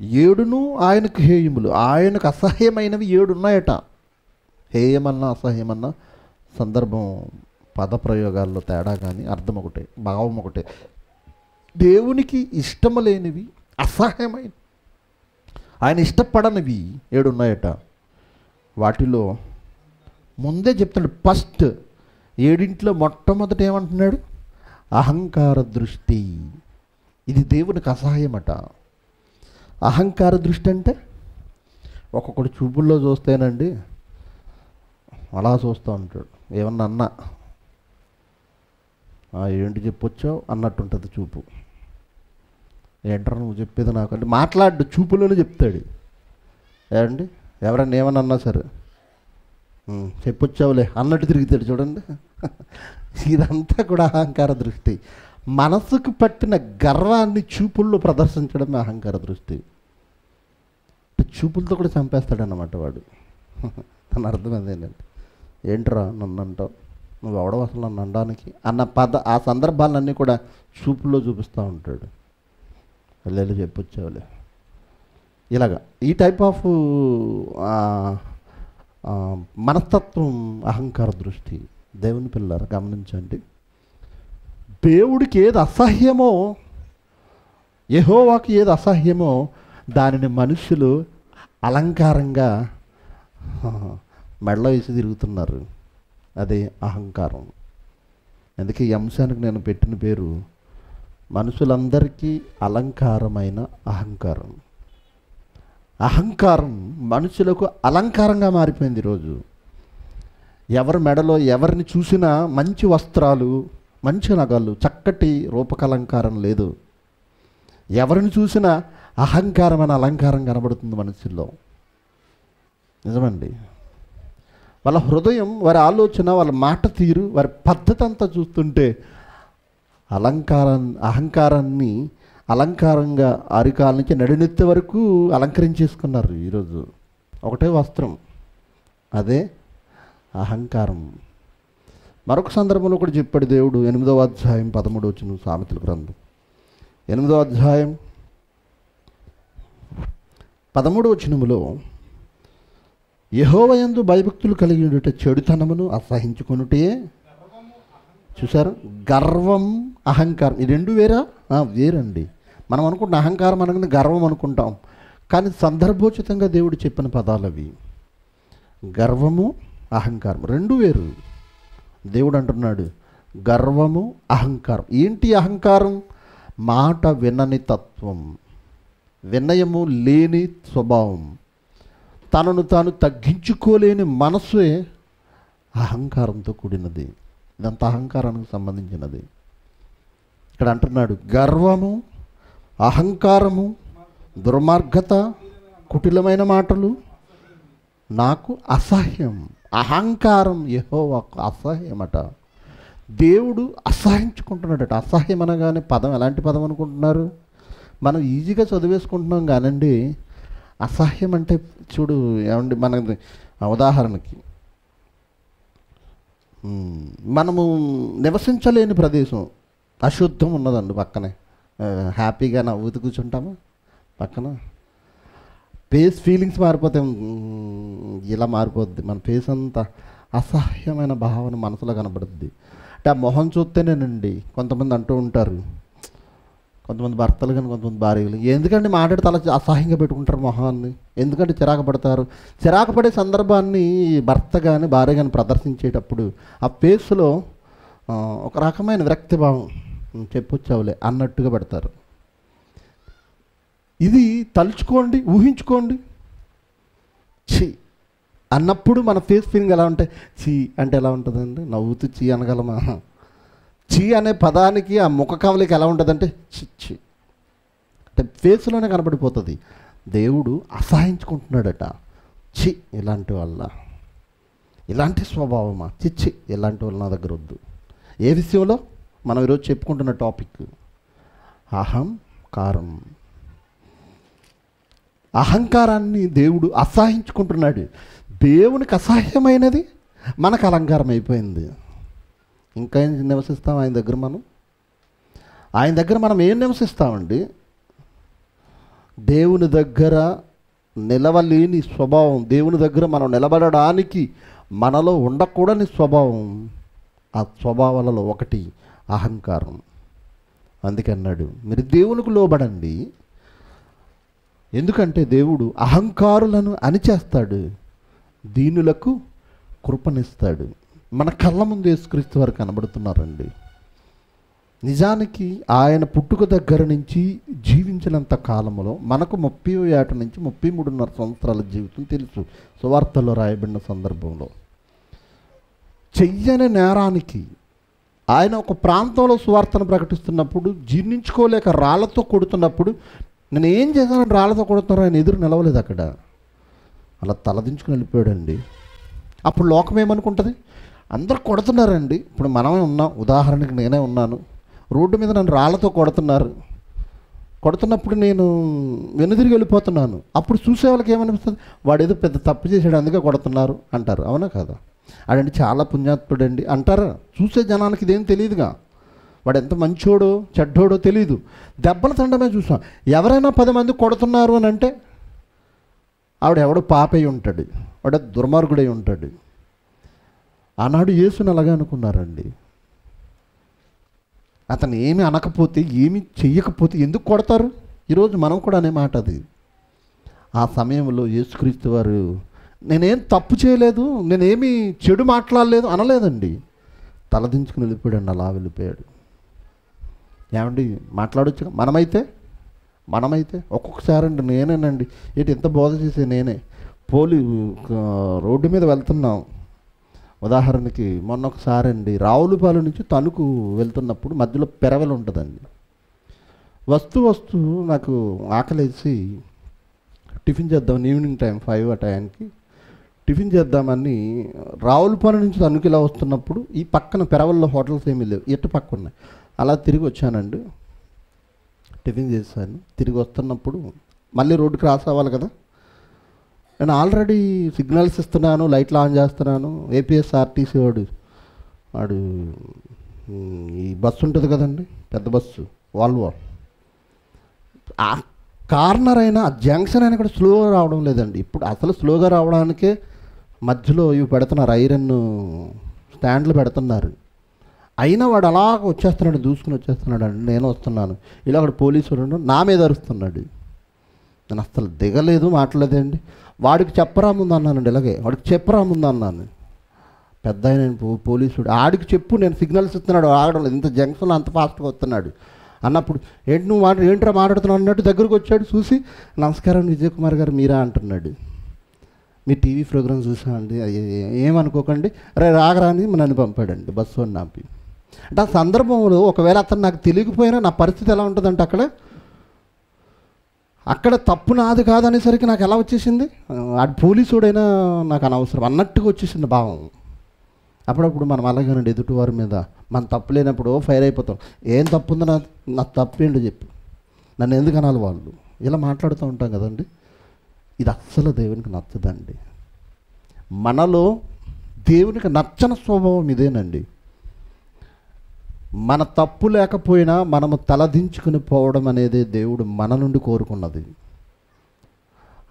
ఏడును ఆయనకు హేయములు. ఆయనకు అసహ్యమైనవి ఏడు ఉన్నాయట హేయమన్నా అసహ్యమన్నా సందర్భం పదప్రయోగాల్లో తేడా కానీ అర్థం ఒకటే భావం ఒకటే దేవునికి ఇష్టము లేనివి అసహ్యమైన ఆయన ఇష్టపడనివి ఏడున్నాయట. వాటిలో ముందే చెప్తాడు ఫస్ట్ ఏడింట్లో మొట్టమొదట ఏమంటున్నాడు? అహంకార దృష్టి. ఇది దేవునికి అసహాయమట. అహంకార దృష్టి అంటే? ఒక్కొక్కడు చూపుల్లో చూస్తేనండి అలా చూస్తూ ఉంటాడు. ఏమన్నా అన్నా. ఏంటి చెప్పొచ్చావు? అన్నట్టుంటుంది చూపు. ఏంట్రా నువ్వు చెప్పేది నాకు అంటే మాట్లాడు చూపులోనే చెప్తాడు. ఏమండి? ఎవరన్నా ఏమన్నా అన్నా సరే. చెప్పొచ్చావులే. అన్నట్టు తిరుగుతాడు చూడండి. ఇదంతా కూడా అహంకార దృష్టి. మనసుకు పట్టిన గర్వాన్ని చూపుల్లో ప్రదర్శించడమే అహంకార దృష్టి. చూపులతో కూడా చంపేస్తాడన్నమాట వాడు. తన అర్థం అదేంటంటే ఏంట్రా నన్ను అంటావు? నువ్వు ఎవడో అసలు నన్ను అనడానికి? అన్న పద ఆ సందర్భాలన్నీ కూడా చూపుల్లో చూపిస్తూ ఉంటాడు. వెళ్ళి చెప్పొచ్చావులే. ఇలాగా ఈ టైప్ ఆఫ్ మనస్తత్వం అహంకార దృష్టి. దేవుని పిల్లలు గమనించండి. దేవుడికి ఏది అసహ్యమో యహోవాకి ఏది అసహ్యమో దానిని మనుషులు అలంకారంగా మెడలో వేసి తిరుగుతున్నారు. అదే అహంకారం. అందుకే ఈ అంశానికి నేను పెట్టిన పేరు మనుషులందరికీ అలంకారమైన అహంకారం. అహంకారం మనుషులకు అలంకారంగా మారిపోయింది ఈరోజు ఎవరి మెడలో ఎవరిని చూసినా మంచి వస్త్రాలు మంచి నగలు చక్కటి రూపకలంకారం లేదు. ఎవరిని చూసినా అహంకారమైన అలంకారం కనబడుతుంది మనుషుల్లో. నిజమండి. వాళ్ళ హృదయం వారి ఆలోచన వాళ్ళ మాట తీరు వారి పద్ధతి అంతా చూస్తుంటే అలంకారం అహంకారాన్ని అలంకారంగా అరికాల నుంచి నడినెత్తి వరకు అలంకరించేసుకున్నారు ఈరోజు. ఒకటే వస్త్రం అదే అహంకారం. మరొక సందర్భంలో కూడా చెప్పాడు దేవుడు ఎనిమిదవ అధ్యాయం పదమూడు వచ్చిన సామెతల గ్రంథం. ఎనిమిదవ అధ్యాయం పదమూడు వచనములో యహోవయందు భయభక్తులు కలిగి ఉండుట చెడుతనమును అసహించుకొనుటే చూసారు గర్వం అహంకారం ఈ రెండు వేరా? వేరండి. మనం అనుకుంటున్న అహంకారం అనగానే గర్వం అనుకుంటాం. కానీ సందర్భోచితంగా దేవుడు చెప్పిన పదాలు అవి. గర్వము అహంకారం రెండు వేరు. దేవుడు అంటున్నాడు గర్వము అహంకారం. ఏంటి అహంకారం? మాట వినని తత్వం. వినయము లేని స్వభావం. తనను తాను తగ్గించుకోలేని మనస్సే అహంకారంతో కూడినది. ఇదంతా అహంకారానికి సంబంధించినది. ఇక్కడ అంటున్నాడు గర్వము అహంకారము దుర్మార్గత కుటిలమైన మాటలు నాకు అసహ్యం అహంకారం యెహోవాకు అసహ్యమట. దేవుడు అసహించుకుంటున్నాడట. అసహ్యం అనగానే పదం ఎలాంటి పదం అనుకుంటున్నారు? మనం ఈజీగా చదివేసుకుంటున్నాం కానండి అసహ్యం అంటే చూడు ఏమండి మన ఉదాహరణకి మనము నివసించలేని ప్రదేశం అశుద్ధం ఉన్నదండి పక్కనే. హ్యాపీగా నవ్వుతూ కూర్చుంటామా. పక్కన ఫేస్ ఫీలింగ్స్ మారిపోతే ఇలా మారిపోద్ది. మన ఫేస్ అంతా అసహ్యమైన భావన మనసులో కనబడుద్ది. అంటే ఆ మొహం చూస్తేనేనండి కొంతమంది అంటూ ఉంటారు. కొంతమంది భర్తలు కానీ కొంతమంది భార్యలు. ఎందుకంటే మాట్లాడితే అలా అసహ్యంగా పెట్టుకుంటారు మొహాన్ని? ఎందుకంటే చిరాకు పడతారు? చిరాకు పడే సందర్భాన్ని భర్త కానీ భార్య కానీ ప్రదర్శించేటప్పుడు ఆ ఫేస్లో ఒక రకమైన విరక్తి భావం చెప్పొచ్చావులే అన్నట్టుగా పెడతారు. ఇది తలుచుకోండి ఊహించుకోండి. ఛీ అన్నప్పుడు మన ఫేస్ ఫీలింగ్ ఎలా ఉంటాయి చీ అంటే ఎలా ఉంటుందండి? నవ్వుతూ చీ అనగలమా? చీ అనే పదానికి ఆ ముఖ కవలికి ఎలా ఉంటుందంటే చిచ్చి అంటే ఫేస్లోనే కనబడిపోతుంది. దేవుడు అసహించుకుంటున్నాడట. చి ఇలాంటి వాళ్ళ. ఇలాంటి స్వభావమా? చిచ్చి ఇలాంటి వాళ్ళు నా దగ్గర వద్దు. ఏ విషయంలో? మనం ఈరోజు చెప్పుకుంటున్న టాపిక్ అహం కారం. అహంకారాన్ని దేవుడు అసహించుకుంటున్నాడు. దేవునికి అసహ్యమైనది మనకు అలంకారం అయిపోయింది. ఇంకా ఏం నివసిస్తాం ఆయన దగ్గర మనం? ఆయన దగ్గర మనం ఏం నివసిస్తామండి? దేవుని దగ్గర నిలవలేని స్వభావం దేవుని దగ్గర మనం నిలబడడానికి మనలో ఉండకూడని స్వభావం ఆ స్వభావాలలో ఒకటి. అహంకారం. అందుకన్నాడు మీరు దేవునికి లోబడండి. ఎందుకంటే దేవుడు అహంకారులను అణిచేస్తాడు. దీనులకు కృపనిస్తాడు. మన కళ్ళ ముందు యేసుక్రీస్తు వారు కనబడుతున్నారండి. నిజానికి ఆయన పుట్టుక దగ్గర నుంచి జీవించినంత కాలంలో మనకు ముప్పై ఏట నుంచి ముప్పై మూడున్నర సంవత్సరాల జీవితం తెలుసు సువార్తలో రాయబడిన సందర్భంలో. చెయ్యని నేరానికి ఆయన ఒక ప్రాంతంలో సువార్తను ప్రకటిస్తున్నప్పుడు జీర్ణించుకోలేక రాళ్ళతో కొడుతున్నప్పుడు నేను ఏం చేశాను రాళ్ళతో కొడుతున్నారు ఆయన ఎదురు నిలవలేదు అక్కడ. అలా తలదించుకుని వెళ్ళిపోయాడండి. అప్పుడు లోకం ఏమనుకుంటుంది? అందరు కొడుతున్నారండి. ఇప్పుడు మనమే ఉన్నాం. ఉదాహరణకి నేనే ఉన్నాను. రోడ్డు మీద నన్ను రాళ్ళతో కొడుతున్నారు. కొడుతున్నప్పుడు నేను వెనుదిరిగి వెళ్ళిపోతున్నాను. అప్పుడు చూసే వాళ్ళకి ఏమనిపిస్తుంది? వాడు ఏదో పెద్ద తప్పు చేశాడు అందుకే కొడుతున్నారు అంటారు. అవునా కదా? ఆడండి చాలా పుణ్యాత్ముడండి. అంటారా? చూసే జనానికి ఇదేం తెలియదుగా. వాడు ఎంత మంచోడో చెడ్డోడో తెలియదు దెబ్బలు తండమే చూసాం ఎవరైనా పది మంది కొడుతున్నారు అని అంటే ఆవిడ ఎవడో పాపై ఉంటాడు. వాడ దుర్మార్గుడై ఉంటాడు. ఆనాడు యేసుని అలాగే అనుకున్నారండి. అతను ఏమి అనకపోతే ఏమి చెయ్యకపోతే ఎందుకు కొడతారు? ఈరోజు మనం కూడా అనే మాట అది. ఆ సమయంలో యేసుక్రీస్తు వారు నేనేం తప్పు చేయలేదు నేనేమి చెడు మాట్లాడలేదు అనలేదండి. తలదించుకుని వెళ్ళిపోయాడు అలా వెళ్ళిపోయాడు. ఏమండి మాట్లాడొచ్చు? మనమైతే? మనమైతే? ఒక్కొక్కసారి అండి నేనేనండి. ఏంటి ఎంత బోధ చేసే నేనే. పోలి రోడ్డు మీద వెళ్తున్నాం. ఉదాహరణకి మొన్న ఒకసారి అండి రావులపాలెం నుంచి తణుకు వెళ్తున్నప్పుడు మధ్యలో పెరవలు ఉంటుందండి. వస్తూ వస్తూ నాకు ఆకలేసి టిఫిన్ చేద్దాం ఈవినింగ్ టైం ఫైవ్ ఆ టైంకి టిఫిన్ చేద్దామని రావులపాలెం నుంచి తణుకు ఇలా వస్తున్నప్పుడు ఈ పక్కన పెరవల్లో హోటల్స్ ఏమీ లేవు. ఎటు పక్క ఉన్నాయి. అలా తిరిగి వచ్చానండి. టిఫిన్ చేశాను. తిరిగి వస్తున్నప్పుడు మళ్ళీ రోడ్డు క్రాస్ అవ్వాలి కదా. నేను ఆల్రెడీ సిగ్నల్స్ ఇస్తున్నాను లైట్లు ఆన్ చేస్తున్నాను. ఏపీఎస్ఆర్టీసీ వాడు వాడు ఈ బస్సు ఉంటుంది కదండి పెద్ద బస్సు వాల్వో. ఆ కార్నర్ అయినా ఆ జంక్షన్ అయినా కూడా స్లోగా రావడం లేదండి. ఇప్పుడు అసలు స్లోగా రావడానికే మధ్యలో ఇవి పెడుతున్నారు ఐరన్ స్టాండ్లు పెడుతున్నారు. అయినా వాడు అలా వచ్చేస్తున్నాడు దూసుకుని వచ్చేస్తున్నాడు అండి నేను వస్తున్నాను. ఇలా అక్కడ పోలీసు నా మీద అరుస్తున్నాడు. నేను అసలు దిగలేదు మాట్లాడలేదండి. వాడికి చెప్పరా ముందు అన్నానండి ఇలాగే. వాడికి చెప్పరా ముందు అన్నాను. పెద్ద నేను పోలీసుడు. ఆడికి చెప్పు నేను సిగ్నల్స్ ఇస్తున్నాడు ఆడడం లేదు. ఇంత జంక్షన్లో అంత ఫాస్ట్గా వస్తున్నాడు. అన్నప్పుడు ఏంటి నువ్వు మాట ఏంట్రా మాట్లాడుతున్నావు అన్నట్టు దగ్గరకు వచ్చాడు చూసి నమస్కారం విజయ్ కుమార్ గారు మీరా అంటున్నాడు. మీ టీవీ ప్రోగ్రామ్ చూసానండి అది ఏమనుకోకండి? రే రాగరాని నన్ను పంపాడండి బస్సు వాడిని నాపి అంటే ఆ సందర్భంలో ఒకవేళ అతను నాకు తెలియకపోయినా నా పరిస్థితి ఎలా ఉంటుందంటే అక్కడ? అక్కడ తప్పు నాది కాదనేసరికి నాకు ఎలా వచ్చేసింది? ఆ పోలీసుడైనా నాకు అనవసరం అన్నట్టుగా వచ్చేసింది భావం. అప్పుడప్పుడు మనం అలాగేనండి ఎదుటివారి మీద. మన తప్పు లేనప్పుడు ఫైర్ అయిపోతాం. ఏం తప్పు ఉందో నా నా తప్పు చెప్పు. నన్ను ఎందుకు అనాలి వాళ్ళు? ఇలా మాట్లాడుతూ ఉంటాం కదండి. ఇది అస్సలు దేవునికి నచ్చదండి. మనలో దేవునికి నచ్చని స్వభావం ఇదేనండి. మన తప్పు లేకపోయినా మనము తలదించుకుని పోవడం అనేది దేవుడు మన నుండి కోరుకున్నది.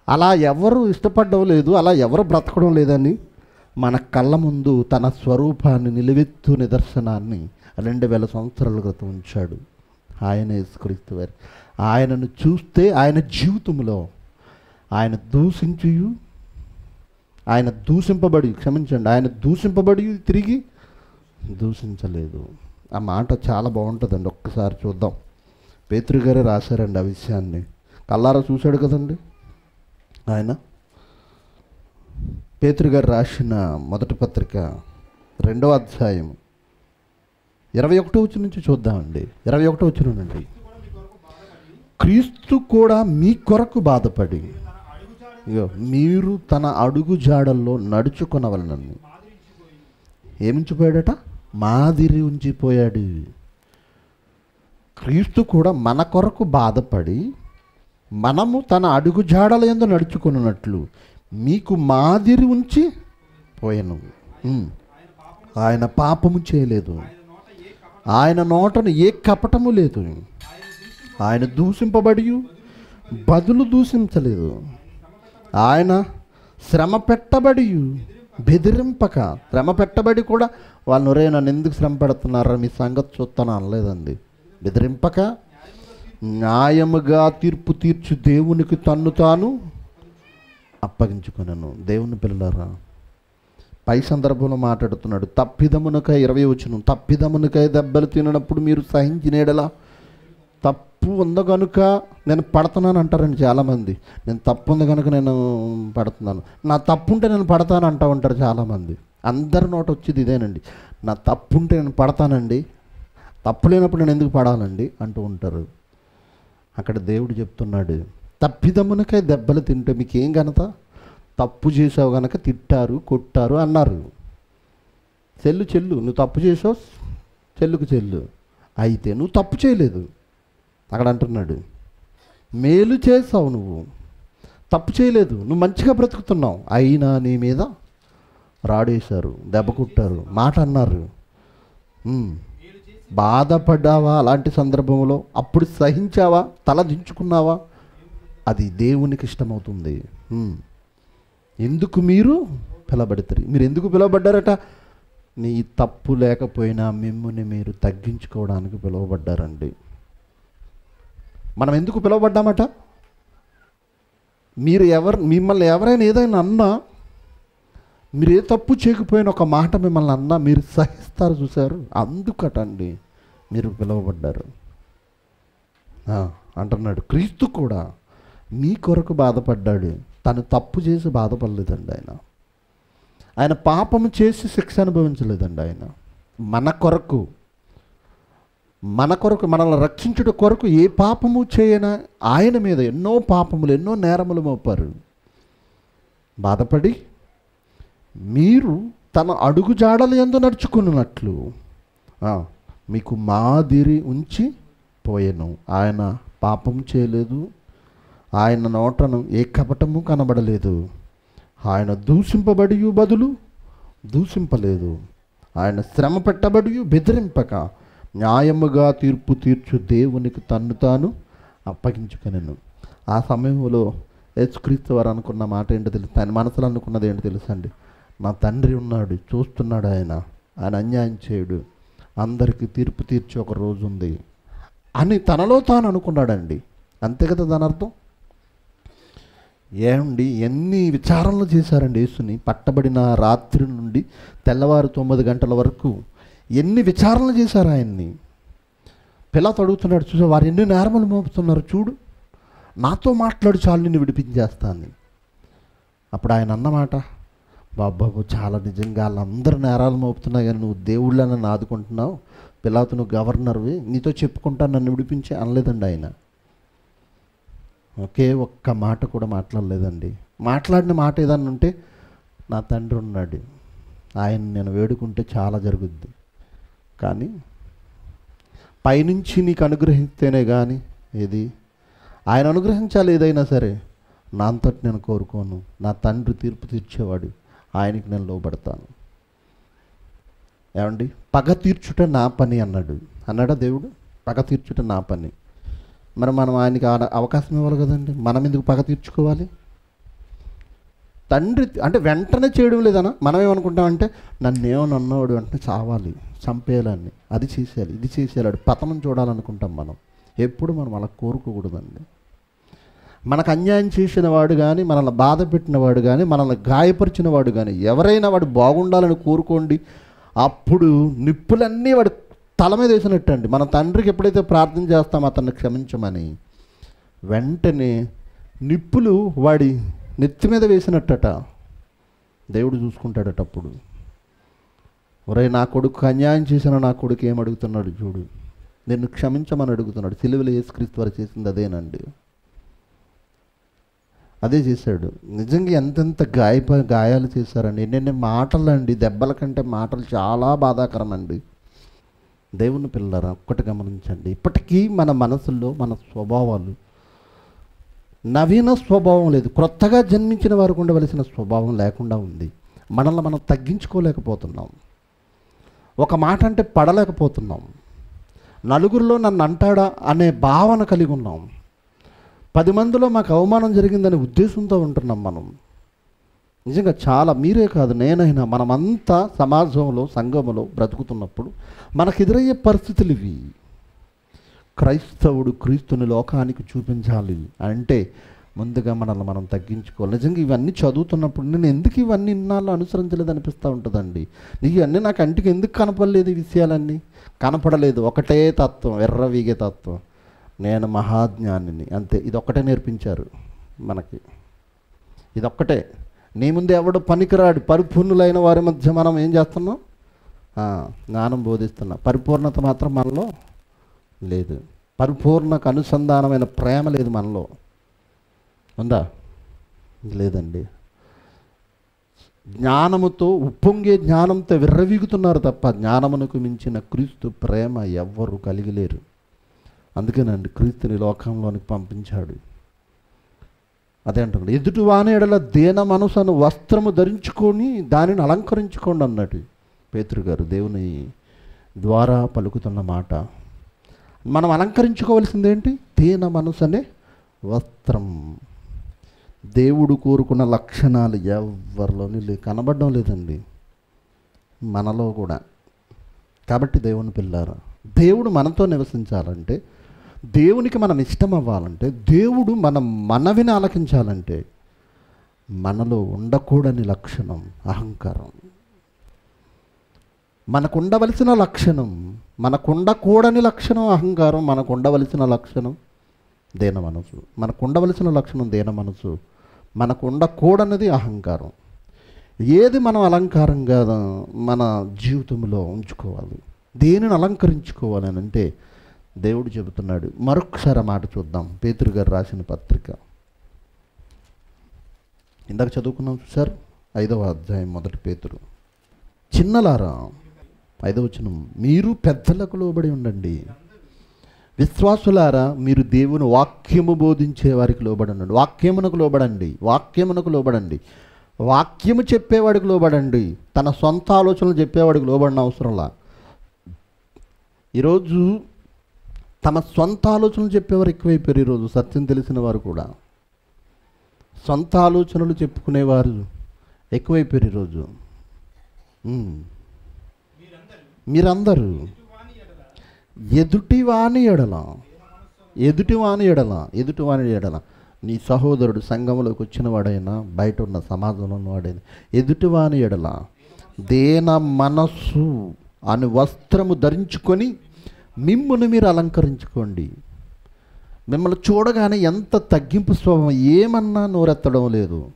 అలా ఎవరు ఇష్టపడడం లేదు అలా ఎవరు బ్రతకడం లేదని మన కళ్ళ ముందు తన స్వరూపాన్ని నిలువెత్తు నిదర్శనాన్ని రెండు వేల సంవత్సరాల క్రితం ఉంచాడు. ఆయన యేసుక్రీస్తు వారి. ఆయనను చూస్తే ఆయన జీవితంలో ఆయన దూషించు ఆయన దూషింపబడి క్షమించండి ఆయన దూషింపబడి తిరిగి దూషించలేదు. ఆ మాట చాలా బాగుంటుందండి ఒక్కసారి చూద్దాం. పేతృగారే రాశారండి ఆ విషయాన్ని. కల్లారా చూశాడు కదండి ఆయన? పేతృగారు రాసిన మొదటి పత్రిక రెండవ అధ్యాయం ఇరవై ఒకటో వచ్చిన నుంచి చూద్దామండి. ఇరవై ఒకటో వచ్చినండి క్రీస్తు కూడా మీ కొరకు బాధపడి మీరు తన అడుగు జాడల్లో నడుచుకొనవలనని. ఏమించిపోయాడట? మాదిరి ఉంచిపోయాడు. క్రీస్తు కూడా మన కొరకు బాధపడి మనము తన అడుగు జాడల ఎందు నడుచుకున్నట్లు మీకు మాదిరి ఉంచి పోయాను. ఆయన పాపము చేయలేదు. ఆయన నోటను ఏ కపటము లేదు. ఆయన దూషింపబడి బదులు దూషించలేదు. ఆయన శ్రమ పెట్టబడి బెదిరింపక. శ్రమ పెట్టబడి కూడా వాళ్ళు ఒరే నన్ను ఎందుకు శ్రమ పెడుతున్నారా? మీ సంగతి చూస్తాను అనలేదండి. బెదిరింపక న్యాయముగా తీర్పు తీర్చు దేవునికి తన్ను తాను అప్పగించుకున్నాను దేవుని పిల్లలారా పై సందర్భంలో మాట్లాడుతున్నాడు తప్పిదమునకై ఇరవై వచ్చును తప్పిదమునకై దెబ్బలు తినప్పుడు మీరు సహించినేడలా తప్పు తప్పు ఉంది కనుక నేను పడుతున్నాను అంటారండి చాలామంది. నేను తప్పు ఉంది కనుక నేను పడుతున్నాను. నా తప్పు ఉంటే నేను పడతాను అంటూ ఉంటారు చాలామంది. అందరి నోట వచ్చేది ఇదేనండి. నా తప్పు ఉంటే నేను పడతానండి. తప్పు లేనప్పుడు నేను ఎందుకు పడాలండి? అంటూ ఉంటారు. అక్కడ దేవుడు చెప్తున్నాడు తప్పిదమ్మునకై దెబ్బలు తింటే మీకు ఏం ఘనత? తప్పు చేసావు కనుక తిట్టారు కొట్టారు అన్నారు. చెల్లు చెల్లు నువ్వు తప్పు చేసావు? చెల్లుకు చెల్లు. అయితే నువ్వు తప్పు చేయలేదు. అక్కడ అంటున్నాడు మేలు చేసావు నువ్వు. తప్పు చేయలేదు. నువ్వు మంచిగా బ్రతుకుతున్నావు. అయినా నీ మీద రాడేశారు. దెబ్బ కుట్టారు. మాట అన్నారు. బాధపడ్డావా అలాంటి సందర్భంలో? అప్పుడు సహించావా? తల దించుకున్నావా? అది దేవునికి ఇష్టమవుతుంది. ఎందుకు మీరు పిలబడతారు? మీరు ఎందుకు పిలవబడ్డారట? నీ తప్పు లేకపోయినా మిమ్మల్ని మీరు తగ్గించుకోవడానికి పిలువబడ్డారండి. మనం ఎందుకు పిలువబడ్డామట? మీరు ఎవరు మిమ్మల్ని ఎవరైనా ఏదైనా అన్నా మీరు ఏ తప్పు చేయకపోయిన ఒక మాట మిమ్మల్ని అన్నా మీరు సహిస్తారు చూశారు? అందుకటండి మీరు పిలువబడ్డారు. అంటున్నాడు. క్రీస్తు కూడా మీ కొరకు బాధపడ్డాడు. తను తప్పు చేసి బాధపడలేదండి ఆయన. ఆయన పాపము చేసి శిక్ష అనుభవించలేదండి ఆయన. మన కొరకు మన కొరకు మనల్ని రక్షించుట కొరకు ఏ పాపము చేయన ఆయన మీద ఎన్నో పాపములు ఎన్నో నేరములు మోపారు. బాధపడి మీరు తన అడుగు జాడలు ఎందు నడుచుకున్నట్లు మీకు మాదిరి ఉంచి పోయాను. ఆయన పాపం చేయలేదు ఆయన నోటను ఏ కపటము కనబడలేదు. ఆయన దూషింపబడి బదులు దూషింపలేదు. ఆయన శ్రమ పెట్టబడి బెదిరింపక న్యాయముగా తీర్పు తీర్చు దేవునికి తన్ను తాను అప్పగించుకొనెను. ఆ సమయంలో యేసుక్రీస్తు వారు అనుకున్న మాట ఏంటో తెలుసు? ఆయన మనసులో అనుకున్నది ఏంటో తెలుసా అండి నా తండ్రి ఉన్నాడు చూస్తున్నాడు ఆయన. ఆయన అన్యాయం చేయడు. అందరికీ తీర్పు తీర్చి ఒక రోజు ఉంది అని తనలో తాను అనుకున్నాడండి. అంతే కదా దాని అర్థం? ఏమండి? ఎన్ని విచారణలు చేశారండి యేసుని? పట్టబడిన రాత్రి నుండి తెల్లవారు తొమ్మిది గంటల వరకు ఎన్ని విచారణలు చేశారు ఆయన్ని? పిల్లతో అడుగుతున్నాడు చూసా వారు ఎన్ని నేరములు మోపుతున్నారు చూడు. నాతో మాట్లాడు చాలు నిన్ను విడిపించేస్తాను అప్పుడు ఆయన అన్నమాట బాబాబు చాలా నిజంగా వాళ్ళందరూ నేరాలు మోపుతున్నా కానీ నువ్వు దేవుళ్ళని నన్ను ఆదుకుంటున్నావు. పిల్లతో నువ్వు గవర్నర్వి నీతో చెప్పుకుంటా నన్ను విడిపించి అనలేదండి ఆయన. ఒకే ఒక్క మాట కూడా మాట్లాడలేదండి. మాట్లాడిన మాట ఏదన్నా ఉంటే నా తండ్రి ఉన్నాడు. ఆయన నేను వేడుకుంటే చాలా జరుగుద్ది. కానీ పైనుంచి నీకు అనుగ్రహిస్తేనే కానీ ఏది? ఆయన అనుగ్రహించాలి ఏదైనా సరే. నా అంతటి నేను కోరుకోను. నా తండ్రి తీర్పు తీర్చేవాడు. ఆయనకి నేను లోబడతాను. ఏమండి? పగ తీర్చుట నా పని అన్నాడు. అన్నాడా దేవుడు? పగ తీర్చుట నా పని. మరి మనం ఆయనకి అవకాశం ఇవ్వాలి కదండి. మనం ఎందుకు పగ తీర్చుకోవాలి? తండ్రి అంటే వెంటనే చేయడం లేదనా? మనం ఏమనుకుంటామంటే నన్ను అన్నవాడు వెంటనే చావాలి. చంపేయాలని. అది చేసేయాలి ఇది చేసేయాలి. పతనం చూడాలనుకుంటాం మనం. ఎప్పుడు మనం అలా కోరుకోకూడదండి. మనకు అన్యాయం చేసిన వాడు కానీ మనల్ని బాధ పెట్టిన వాడు కానీ మనల్ని గాయపరిచిన వాడు కానీ ఎవరైనా వాడు బాగుండాలని కోరుకోండి అప్పుడు నిప్పులన్నీ వాడు తల మీద వేసినట్టు అండి మన తండ్రికి ఎప్పుడైతే ప్రార్థన చేస్తామో అతన్ని క్షమించమని వెంటనే నిప్పులు వాడి నెత్తి మీద వేసినట్టట దేవుడు చూసుకుంటాడట అప్పుడు. ఒరే నా కొడుకు అన్యాయం చేసిన నా కొడుకు ఏం అడుగుతున్నాడు చూడు. నిన్ను క్షమించమని అడుగుతున్నాడు. సిలువలో యేసుక్రీస్తు వారు చేసింది అదేనండి. అదే చేశాడు. నిజంగా ఎంతెంత గాయప గాయాలు చేశారండి. ఎన్నెన్ని మాటలు అండి దెబ్బల కంటే మాటలు చాలా బాధాకరం అండి దేవుని పిల్లరా ఒక్కటి గమనించండి. ఇప్పటికీ మన మనసుల్లో మన స్వభావాలు నవీన స్వభావం లేదు. క్రొత్తగా జన్మించిన వారికి ఉండవలసిన స్వభావం లేకుండా ఉంది. మనల్ని మనం తగ్గించుకోలేకపోతున్నాం. ఒక మాట అంటే పడలేకపోతున్నాం. నలుగురిలో నన్ను అంటాడా అనే భావన కలిగి ఉన్నాం. పది మందిలో మాకు అవమానం జరిగిందనే ఉద్దేశంతో ఉంటున్నాం మనం. నిజంగా చాలా మీరే కాదు నేనైనా మనమంతా సమాజంలో సంఘములో బ్రతుకుతున్నప్పుడు మనకు ఎదురయ్యే పరిస్థితులు ఇవి. క్రైస్తవుడు క్రీస్తుని లోకానికి చూపించాలి అంటే ముందుగా మనల్ని మనం తగ్గించుకోవాలి. నిజంగా ఇవన్నీ చదువుతున్నప్పుడు నేను ఎందుకు ఇవన్నీ ఇన్నాళ్ళు అనుసరించలేదు అనిపిస్తూ ఉంటుందండి. ఇవన్నీ నాకు అంటికి ఎందుకు కనపడలేదు ఈ విషయాలన్నీ? కనపడలేదు. ఒకటే తత్వం ఎర్ర వీగే తత్వం. నేను మహాజ్ఞానిని. అంతే. ఇది ఒక్కటే నేర్పించారు మనకి. ఇదొక్కటే. నీ ముందు ఎవడు పనికిరాడు పరిపూర్ణులైన వారి మధ్య మనం ఏం చేస్తున్నాం? జ్ఞానం బోధిస్తున్నాం. పరిపూర్ణత మాత్రం మనలో లేదు. పరిపూర్ణకు అనుసంధానమైన ప్రేమ లేదు మనలో. ఉందా? లేదండి. జ్ఞానముతో ఉప్పొంగే జ్ఞానంతో విర్రవీగుతున్నారు తప్ప జ్ఞానమునకు మించిన క్రీస్తు ప్రేమ ఎవ్వరు కలిగిలేరు. అందుకేనండి క్రీస్తుని లోకంలోనికి పంపించాడు. అదే అంటున్నాడు ఎదుటి వానేడల దేన మనసును వస్త్రము ధరించుకొని దానిని అలంకరించుకోండి అన్నాడు పేతృగారు దేవుని ద్వారా పలుకుతున్న మాట. మనం అలంకరించుకోవాల్సిందేంటి? దీన మనసు అనే వస్త్రం. దేవుడు కోరుకున్న లక్షణాలు ఎవరిలోని లే కనబడడం లేదండి. మనలో కూడా. కాబట్టి దేవుని పిల్లారు దేవుడు మనతో నివసించాలంటే దేవునికి మనం ఇష్టం అవ్వాలంటే దేవుడు మన మనవిని ఆలకించాలంటే మనలో ఉండకూడని లక్షణం అహంకారం. మనకు ఉండవలసిన లక్షణం మనకు ఉండకూడని లక్షణం అహంకారం మనకు ఉండవలసిన లక్షణం దేన మనసు మనకు ఉండవలసిన లక్షణం దేన మనసు మనకు ఉండకూడనిది అహంకారం. ఏది మనం అలంకారంగా మన జీవితంలో ఉంచుకోవాలి. దేనిని అలంకరించుకోవాలి అని అంటే దేవుడు చెబుతున్నాడు. మరొకసారి మాట చూద్దాం. పేతురు గారు రాసిన పత్రిక. ఇందాక చదువుకున్నాం సార్ ఐదవ అధ్యాయం మొదటి పేతురు. చిన్నలారా ఐదవ వచనం మీరు పెద్దలకు లోబడి ఉండండి. విశ్వాసులారా మీరు దేవుని వాక్యము బోధించే వారికి లోబడండి. వాక్యమునకు లోబడండి. వాక్యమునకు లోబడండి. వాక్యము చెప్పేవాడికి లోబడండి. తన సొంత ఆలోచనలు చెప్పేవాడికి లోబడిన అవసరంలా ఈరోజు తమ సొంత ఆలోచనలు చెప్పేవారు ఎక్కువైపోయారు ఈరోజు సత్యం తెలిసిన వారు కూడా. సొంత ఆలోచనలు చెప్పుకునేవారు ఎక్కువైపోయారు ఈరోజు. మీరందరూ. ఎదుటివాని ఎడల ఎదుటివాని ఎడల ఎదుటివాని ఎడల నీ సహోదరుడు సంఘంలోకి వచ్చిన వాడైనా బయట ఉన్న సమాజంలో ఉన్నవాడైనా ఎదుటివాని ఎడల దేన మనస్సు అని వస్త్రము ధరించుకొని మిమ్మును మీరు అలంకరించుకోండి. మిమ్మల్ని చూడగానే ఎంత తగ్గింపు స్వభావం ఏమన్నా నోరెత్తడం లేదు.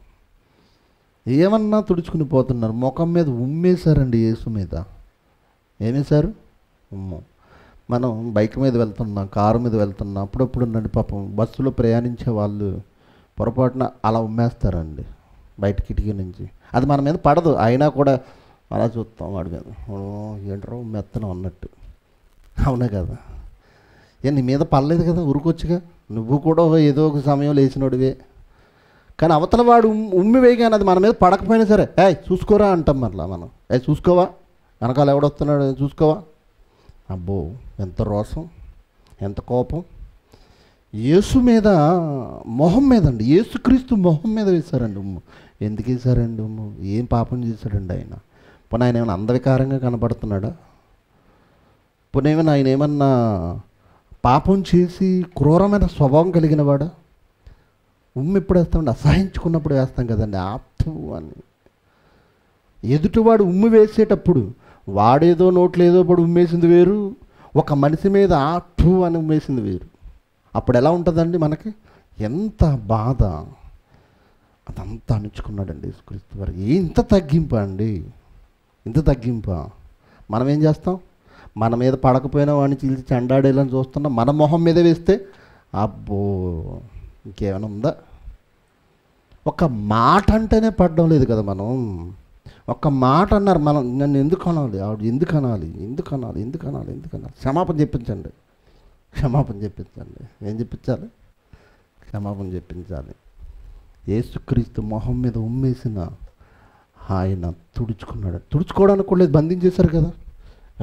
ఏమన్నా తుడుచుకుని పోతున్నారు ముఖం మీద ఉమ్మేశారండి యేసు మీద. ఏమేశారు ఉమ్ము. మనం బైక్ మీద వెళ్తున్నాం కారు మీద వెళ్తున్నాం అప్పుడప్పుడు ఉండండి పాపం బస్సులో ప్రయాణించే వాళ్ళు పొరపాటున అలా ఉమ్మేస్తారండి బయట కిటికీ నుంచి. అది మన మీద పడదు అయినా కూడా అలా చూస్తాం వాడి మీద. ఓ, ఏంట్రా ఉన్నట్టు అన్నట్టు. అవునా కదా. ఏ నీ మీద పడలేదు కదా ఉరుకొచ్చుగా నువ్వు కూడా ఏదో ఒక సమయం లేచినోడివే. కానీ అవతల వాడు ఉమ్- ఉమ్మి వేయగానే అది మన మీద పడకపోయినా సరే ఏ చూసుకోరా అంటాం మరలా మనం. ఏ చూసుకోవా? వెనకాల ఎవడొస్తున్నాడు? చూసుకోవా? అబ్బో ఎంత రోసం ఎంత కోపం. యేసు మీద మొహం మీద అండి యేసుక్రీస్తు మొహం మీద వేశారండి ఉమ్ము. ఎందుకు వేశారండి ఉమ్ము? ఏం పాపం చేశాడండి ఆయన? పోనీ ఆయన ఏమైనా అందవికారంగా కనబడుతున్నాడా? పోనీ ఏమైనా ఆయన ఏమన్నా పాపం చేసి క్రూరమైన స్వభావం కలిగిన వాడా? ఉమ్ము ఎప్పుడు వేస్తామండి. అసహించుకున్నప్పుడు వేస్తాం కదండి. ఆప్తు అని. ఎదుటివాడు ఉమ్ము వేసేటప్పుడు వాడేదో నోట్లో ఏదో పడి ఉమ్మేసింది వేరు ఒక మనిషి మీద టూ అని ఉమ్మేసింది వేరు. అప్పుడు ఎలా ఉంటుందండి మనకి? ఎంత బాధ. అదంతా అణుచుకున్నాడండి క్రీస్తు వారు. ఇంత తగ్గింపా అండి? ఇంత తగ్గింప? మనం ఏం చేస్తాం? మన మీద పడకపోయినా వాడిని చీల్చి చెండాడేలని చూస్తున్నాం మన మొహం మీద వేస్తే అబ్బో! ఇంకేమైనా ఉందా? ఒక మాట అంటేనే పడడం లేదు కదా మనం. ఒక్క మాట అన్నారు మనం నన్ను ఎందుకు అనాలి? ఆవిడ ఎందుకు అనాలి? ఎందుకు అనాలి? ఎందుకు అనాలి? ఎందుకు అనాలి? క్షమాపణ చెప్పించండి. క్షమాపణ చెప్పించండి. ఏం చెప్పించాలి? క్షమాపణ చెప్పించాలి. ఏసుక్రీస్తు మొహం మీద ఉమ్మేసిన ఆయన తుడుచుకున్నాడు. తుడుచుకోవడానికి కూడా లేదు బంధించేశారు కదా.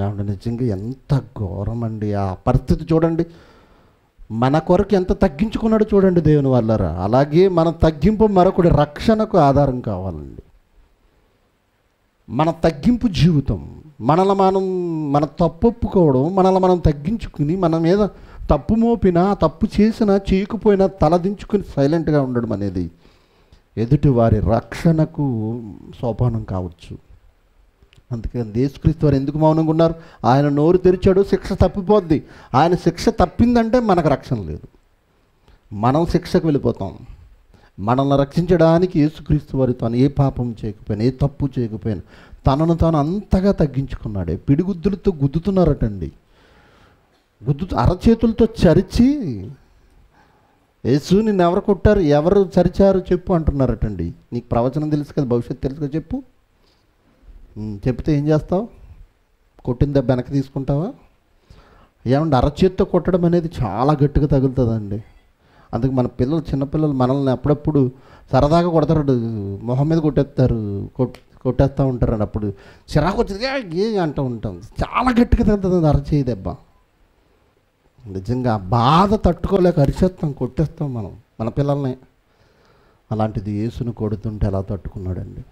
ఏమంటే నిజంగా ఎంత ఘోరం అండి. ఆ పరిస్థితి చూడండి. మన కొరకు ఎంత తగ్గించుకున్నాడో చూడండి దేవుని వల్లరా. అలాగే మన తగ్గింపు మరొకటి రక్షణకు ఆధారం కావాలండి. మన తగ్గింపు జీవితం మనల్ని మనం మన తప్పు ఒప్పుకోవడం మనల్ని మనం తగ్గించుకుని మన మీద తప్పు మోపినా తప్పు చేసినా చేయకపోయినా తలదించుకుని సైలెంట్గా ఉండడం అనేది ఎదుటి వారి రక్షణకు సోపానం కావచ్చు. అందుకని దేశక్రీస్తు వారు ఎందుకు మౌనంగా ఉన్నారు? ఆయన నోరు తెరిచాడు శిక్ష తప్పిపోద్ది. ఆయన శిక్ష తప్పిందంటే మనకు రక్షణ లేదు. మనం శిక్షకు వెళ్ళిపోతాం. మనల్ని రక్షించడానికి యేసుక్రీస్తు వారి తాను ఏ పాపం చేయకపోయినా ఏ తప్పు చేయకపోయినా తనను తాను అంతగా తగ్గించుకున్నాడే. పిడిగుద్దులతో గుద్దుతున్నారటండి. గుద్దు అరచేతులతో చరిచి యేసు నిన్ను ఎవరు కొట్టారు? ఎవరు చరిచారు చెప్పు అంటున్నారటండి. నీకు ప్రవచనం తెలుసు కదా భవిష్యత్తు తెలుసు కదా చెప్పు. చెప్తే ఏం చేస్తావు? కొట్టిన దెబ్బ వెనక్కి తీసుకుంటావా? ఏమంటే అరచేత్తో కొట్టడం అనేది చాలా గట్టిగా తగులుతుందండి. అందుకు మన పిల్లలు చిన్నపిల్లలు మనల్ని అప్పుడప్పుడు సరదాగా కొడతారు మొహం మీద కొట్టేస్తారు. కొట్ కొట్టేస్తూ ఉంటారండి అప్పుడు. చిరాకు వచ్చింది. "ఏ, అంటూ ఉంటాం. చాలా గట్టిగా తగ్గుతుంది అరచేయి దెబ్బ. నిజంగా బాధ తట్టుకోలేక అరిచేస్తాం కొట్టేస్తాం మనం మన పిల్లల్ని. అలాంటిది యేసును కొడుతుంటే ఎలా తట్టుకున్నాడండి?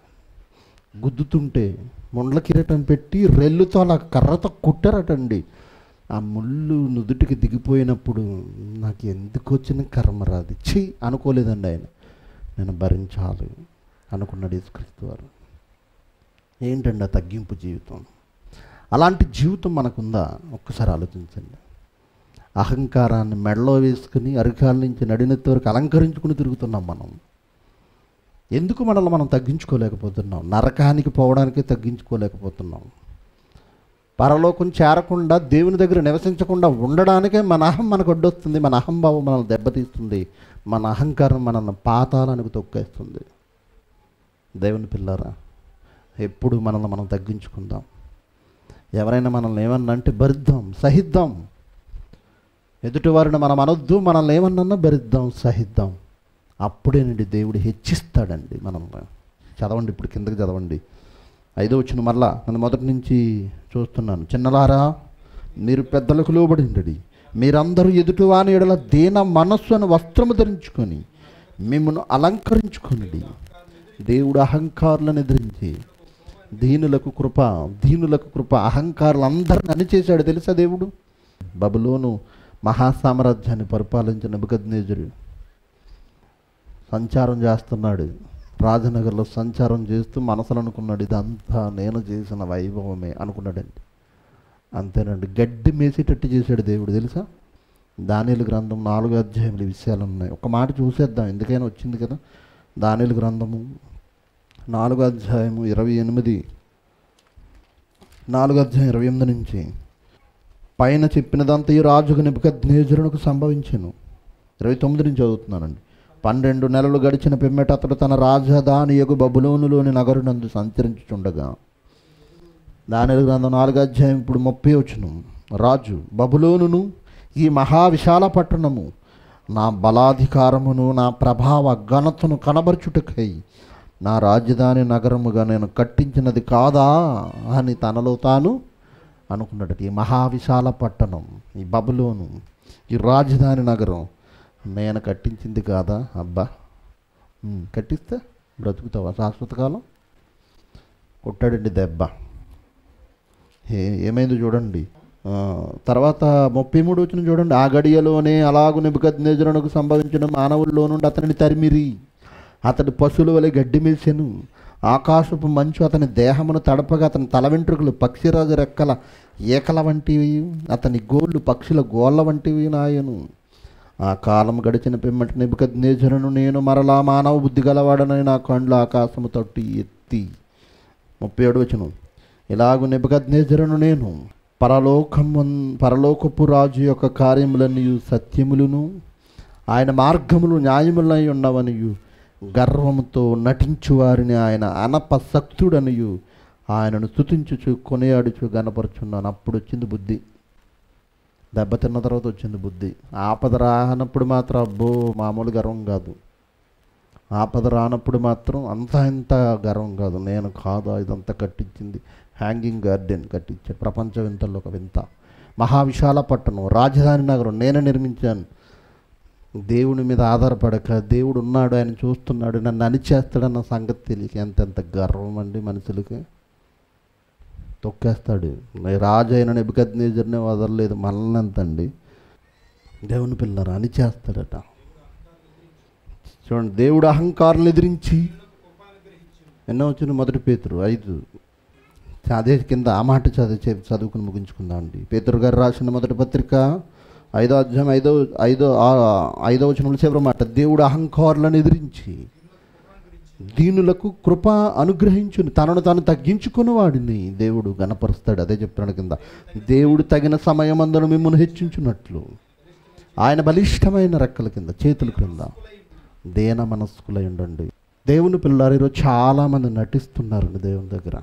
గుద్దుతుంటే ముండ్ల కిరీటం పెట్టి రెల్లుతో అలా కర్రతో కొట్టారటండి. ఆ ముళ్ళు నుదుటికి దిగిపోయినప్పుడు నాకు ఎందుకు వచ్చిన కర్మ రాదు? ఛీ! అనుకోలేదండి ఆయన. నేను భరించాలి అనుకున్నాడు యేసుక్రీస్తు వారు. ఏంటండి ఆ తగ్గింపు జీవితం? అలాంటి జీవితం మనకుందా? ఒక్కసారి ఆలోచించండి. అహంకారాన్ని మెడలో వేసుకుని అరికాల నుంచి నడినెత్తి వరకు అలంకరించుకుని తిరుగుతున్నాం మనం. ఎందుకు మనల్ని మనం తగ్గించుకోలేకపోతున్నాం? నరకానికి పోవడానికే తగ్గించుకోలేకపోతున్నాం. పరలోకం చేరకుండా దేవుని దగ్గర నివసించకుండా ఉండడానికే మన అహం మనకు అడ్డొస్తుంది. మన అహంభావం మనల్ని దెబ్బతీస్తుంది. మన అహంకారం మనల్ని పాతాలనికి తొక్కేస్తుంది. దేవుని పిల్లారా ఎప్పుడు మనల్ని మనం తగ్గించుకుందాం. ఎవరైనా మనల్ని ఏమన్నా అంటే భరిద్దాం సహిద్దాం. ఎదుటివారిని మనం అనొద్దు మనల్ని ఏమన్నా భరిద్దాం సహిద్దాం. అప్పుడేనండి దేవుడు హెచ్చిస్తాడండి మనం చదవండి ఇప్పుడు కిందకి చదవండి. ఐదో వచ్చిన మళ్ళా నన్ను మొదటి నుంచి చూస్తున్నాను. చిన్నలారా మీరు పెద్దలకు లోబడిండడి. మీరందరూ ఎదుటివాని ఎడల దీన మనస్సు అని వస్త్రము ధరించుకొని మిమ్మల్ని అలంకరించుకొని దేవుడు అహంకారులను ఎదిరించి దీనులకు కృప దీనులకు కృప అహంకారులు అందరిని అనిచేశాడు తెలుసా దేవుడు? బబులోను మహాసామ్రాజ్యాన్ని పరిపాలించిన నిబద్నేజుడు సంచారం చేస్తున్నాడు. రాజనగర్లో సంచారం చేస్తూ మనసులు అనుకున్నాడు ఇదంతా నేను చేసిన వైభవమే అనుకున్నాడండి. అంతేనండి. గడ్డి మేసేటట్టు చేశాడు దేవుడు తెలుసా? దానిలు గ్రంథం నాలుగు అధ్యాయములు విషయాలు ఉన్నాయి. ఒక మాట చూసేద్దాం ఎందుకైనా వచ్చింది కదా. దానిలు గ్రంథము నాలుగు అధ్యాయము ఇరవై ఎనిమిది నాలుగు అధ్యాయం ఇరవై ఎనిమిది నుంచి. పైన చెప్పినదంతా ఈ రాజుకు నిబద్నేజరునికి సంభవించాను. ఇరవై తొమ్మిది నుంచి చదువుతున్నానండి. పన్నెండు నెలలు గడిచిన పిమ్మట అతడు తన రాజధాని యొక్క బబులోనులోని నగరునందు సంచరించుచుండగా. దాని గ్రంథం నాలుగు అధ్యాయం ఇప్పుడు ముప్పై వచ్చును రాజు బబులోనును ఈ మహావిశాల పట్టణము నా బలాధికారమును నా ప్రభావ ఘనతను కనబరుచుటకై నా రాజధాని నగరముగా నేను కట్టించినది కాదా అని తనలో తాను అనుకున్నట్టు ఈ మహావిశాల పట్టణం ఈ బబులోను ఈ రాజధాని నగరం నేను కట్టించింది కాదా? అబ్బా. కట్టిస్తే బ్రతుకుతావా? శాశ్వత కాలం? కొట్టాడండి దెబ్బ. ఏ ఏమైందో చూడండి. తర్వాత ముప్పై మూడు వచ్చిన చూడండి. ఆ గడియలోనే అలాగు నిబద్నేజరునకు సంభవించిన మానవుల్లో నుండి అతనిని తరిమిరి. అతడి పశువుల వలె గడ్డి మేసెను ఆకాశపు మంచు అతని దేహమును తడపగా అతని తల వెంట్రుకలు పక్షిరాజు రెక్కల ఏకల వంటివి. అతని గోళ్ళు పక్షుల గోళ్ళ వంటివి నాయను. ఆ కాలం గడిచిన పిమ్మటి నిబద్నేజరును నేను మరలా మానవ బుద్ధి గలవాడనని నా కండ్లు ఆకాశము తట్టు ఎత్తి. ముప్పై ఏడు వచనం. ఇలాగు నిబద్నేజరును నేను పరలోకము పరలోకపు రాజు యొక్క కార్యములనియు సత్యములను ఆయన మార్గములు న్యాయములై ఉన్నవనియు గర్వముతో నటించు వారిని ఆయన అనపసక్తుడనియు ఆయనను స్తుతించుచు కొనియాడుచు గనపరుచున్నాను. అప్పుడు వచ్చింది బుద్ధి. దెబ్బతిన్న తర్వాత వచ్చింది బుద్ధి. ఆపద రానప్పుడు మాత్రం అబ్బో మామూలు గర్వం కాదు. ఆపద రానప్పుడు మాత్రం అంత ఇంత గర్వం కాదు. నేను కాదు ఇదంతా కట్టించింది? హ్యాంగింగ్ గార్డెన్ కట్టించే ప్రపంచ వింతల్లో ఒక వింత. మహావిశాల పట్టణం రాజధాని నగరం నేనే నిర్మించాను. దేవుని మీద ఆధారపడక దేవుడు ఉన్నాడు ఆయన చూస్తున్నాడు నన్ను అనిచేస్తాడన్న సంగతి తెలియక ఎంతెంత గర్వం అండి మనుషులకి. తొక్కేస్తాడు. రాజు రాజైన నెబుకద్నేజర్నే వదలలేదు. మనల్ని ఎంతండి? దేవుని పిల్లరా అని చేస్తాడట. చూడండి దేవుడు అహంకారాన్ని ఎదిరించి ఎన్నో వచ్చిన మొదటి పేతురు ఐదు. అదే కింద ఆ మాట చదివి చే- చదువుకుని ముగించుకుందాం అండి. పేతురు గారు రాసిన మొదటి పత్రిక ఐదో అధ్యాయం ఐదో ఐదో ఐదో వచనంలో చివరి మాట. దేవుడు అహంకారులను ఎదిరించి దీనులకు కృప అనుగ్రహించుని. తనను తాను తగ్గించుకుని వాడిని దేవుడు గణపరుస్తాడు. అదే చెప్తున్నాడు కింద. దేవుడు తగిన సమయం అందరూ మిమ్మల్ని హెచ్చించున్నట్లు. ఆయన బలిష్టమైన రెక్కల కింద చేతుల క్రింద దేన మనస్కులై ఉండండి. దేవుని పిల్లలు ఈరోజు చాలామంది నటిస్తున్నారండి దేవుని దగ్గర.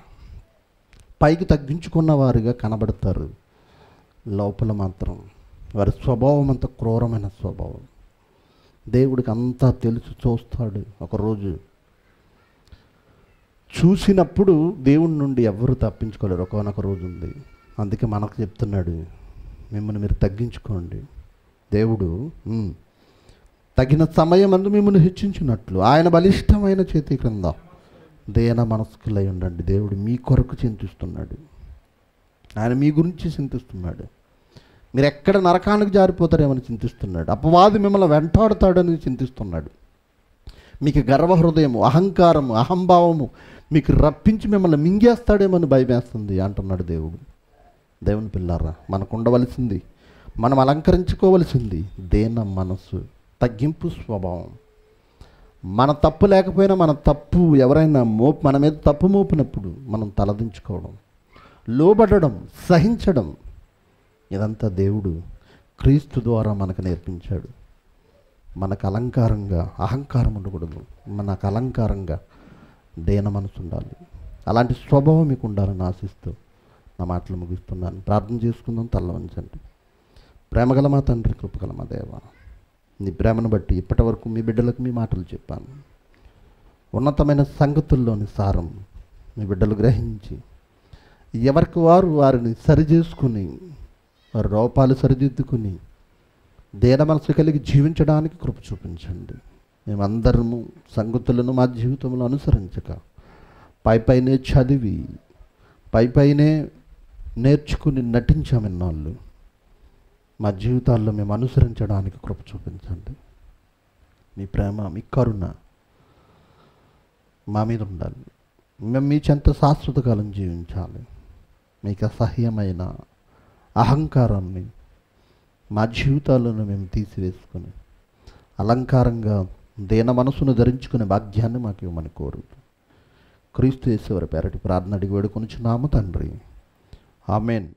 పైకి తగ్గించుకున్న వారిగా కనబడతారు. లోపల మాత్రం వారి స్వభావం అంత క్రూరమైన స్వభావం. దేవుడికి అంతా తెలుసు చూస్తాడు. ఒకరోజు చూసినప్పుడు దేవుని నుండి ఎవరు తప్పించుకోలేరు. ఒకనొక రోజు ఉంది అందుకే మనకు చెప్తున్నాడు మిమ్మల్ని మీరు తగ్గించుకోండి. దేవుడు తగిన సమయం అందు మిమ్మల్ని హెచ్చించినట్లు. ఆయన బలిష్టమైన చేతి క్రింద దేన మనస్కులై ఉండండి. దేవుడు మీ కొరకు చింతిస్తున్నాడు. ఆయన మీ గురించి చింతిస్తున్నాడు. మీరు ఎక్కడ నరకానికి జారిపోతారేమని చింతిస్తున్నాడు. అపవాది మిమ్మల్ని వెంటాడుతాడని చింతిస్తున్నాడు. మీకు గర్వహృదయము అహంకారము అహంభావము మీకు రప్పించి మిమ్మల్ని మింగేస్తాడేమని భయమేస్తుంది అంటున్నాడు దేవుడు. దేవుని పిల్లారా మనకు ఉండవలసింది మనం అలంకరించుకోవలసింది దేన మనస్సు తగ్గింపు స్వభావం. మన తప్పు లేకపోయినా మన తప్పు ఎవరైనా మోపు మన మీద తప్పు మోపినప్పుడు మనం తలదించుకోవడం లోబడడం సహించడం. ఇదంతా దేవుడు క్రీస్తు ద్వారా మనకు నేర్పించాడు. మనకు అలంకారంగా అహంకారం ఉండకూడదు మనకు అలంకారంగా దేన మనసు ఉండాలి. అలాంటి స్వభావం మీకు ఉండాలని ఆశిస్తూ నా మాటలు ముగిస్తున్నాను. ప్రార్థన చేసుకుందాం తల్ల వంచండి. ప్రేమగల మా తండ్రి కృపగల మా దేవ నీ ప్రేమను బట్టి ఇప్పటి వరకు మీ బిడ్డలకు మీ మాటలు చెప్పాను. ఉన్నతమైన సంగతుల్లోని సారం మీ బిడ్డలు గ్రహించి ఎవరికి వారు వారిని సరిచేసుకుని వారి రూపాలు సరిదిద్దుకుని దేన మనసు కలిగి జీవించడానికి కృప చూపించండి. మేమందరము సంగతులను మా జీవితంలో అనుసరించక. పై పైనే చదివి పై పైనే నేర్చుకుని నటించామన్నాళ్ళు. మా జీవితాల్లో మేము అనుసరించడానికి కృప చూపించండి. మీ ప్రేమ మీ కరుణ మా మీద ఉండాలి. మేము మీ చెంత శాశ్వత కాలం జీవించాలి. మీకు అసహ్యమైన అహంకారాన్ని మా జీవితాలను మేము తీసివేసుకొని అలంకారంగా దీన మనసును ధరించుకునే భాగ్యాన్ని మాకు ఇవ్వమని కోరు క్రీస్తు చేసేవారి పేరటి ప్రార్థన అడిగి వేడుకొనిచున్నాము తండ్రి. ఆమెన్.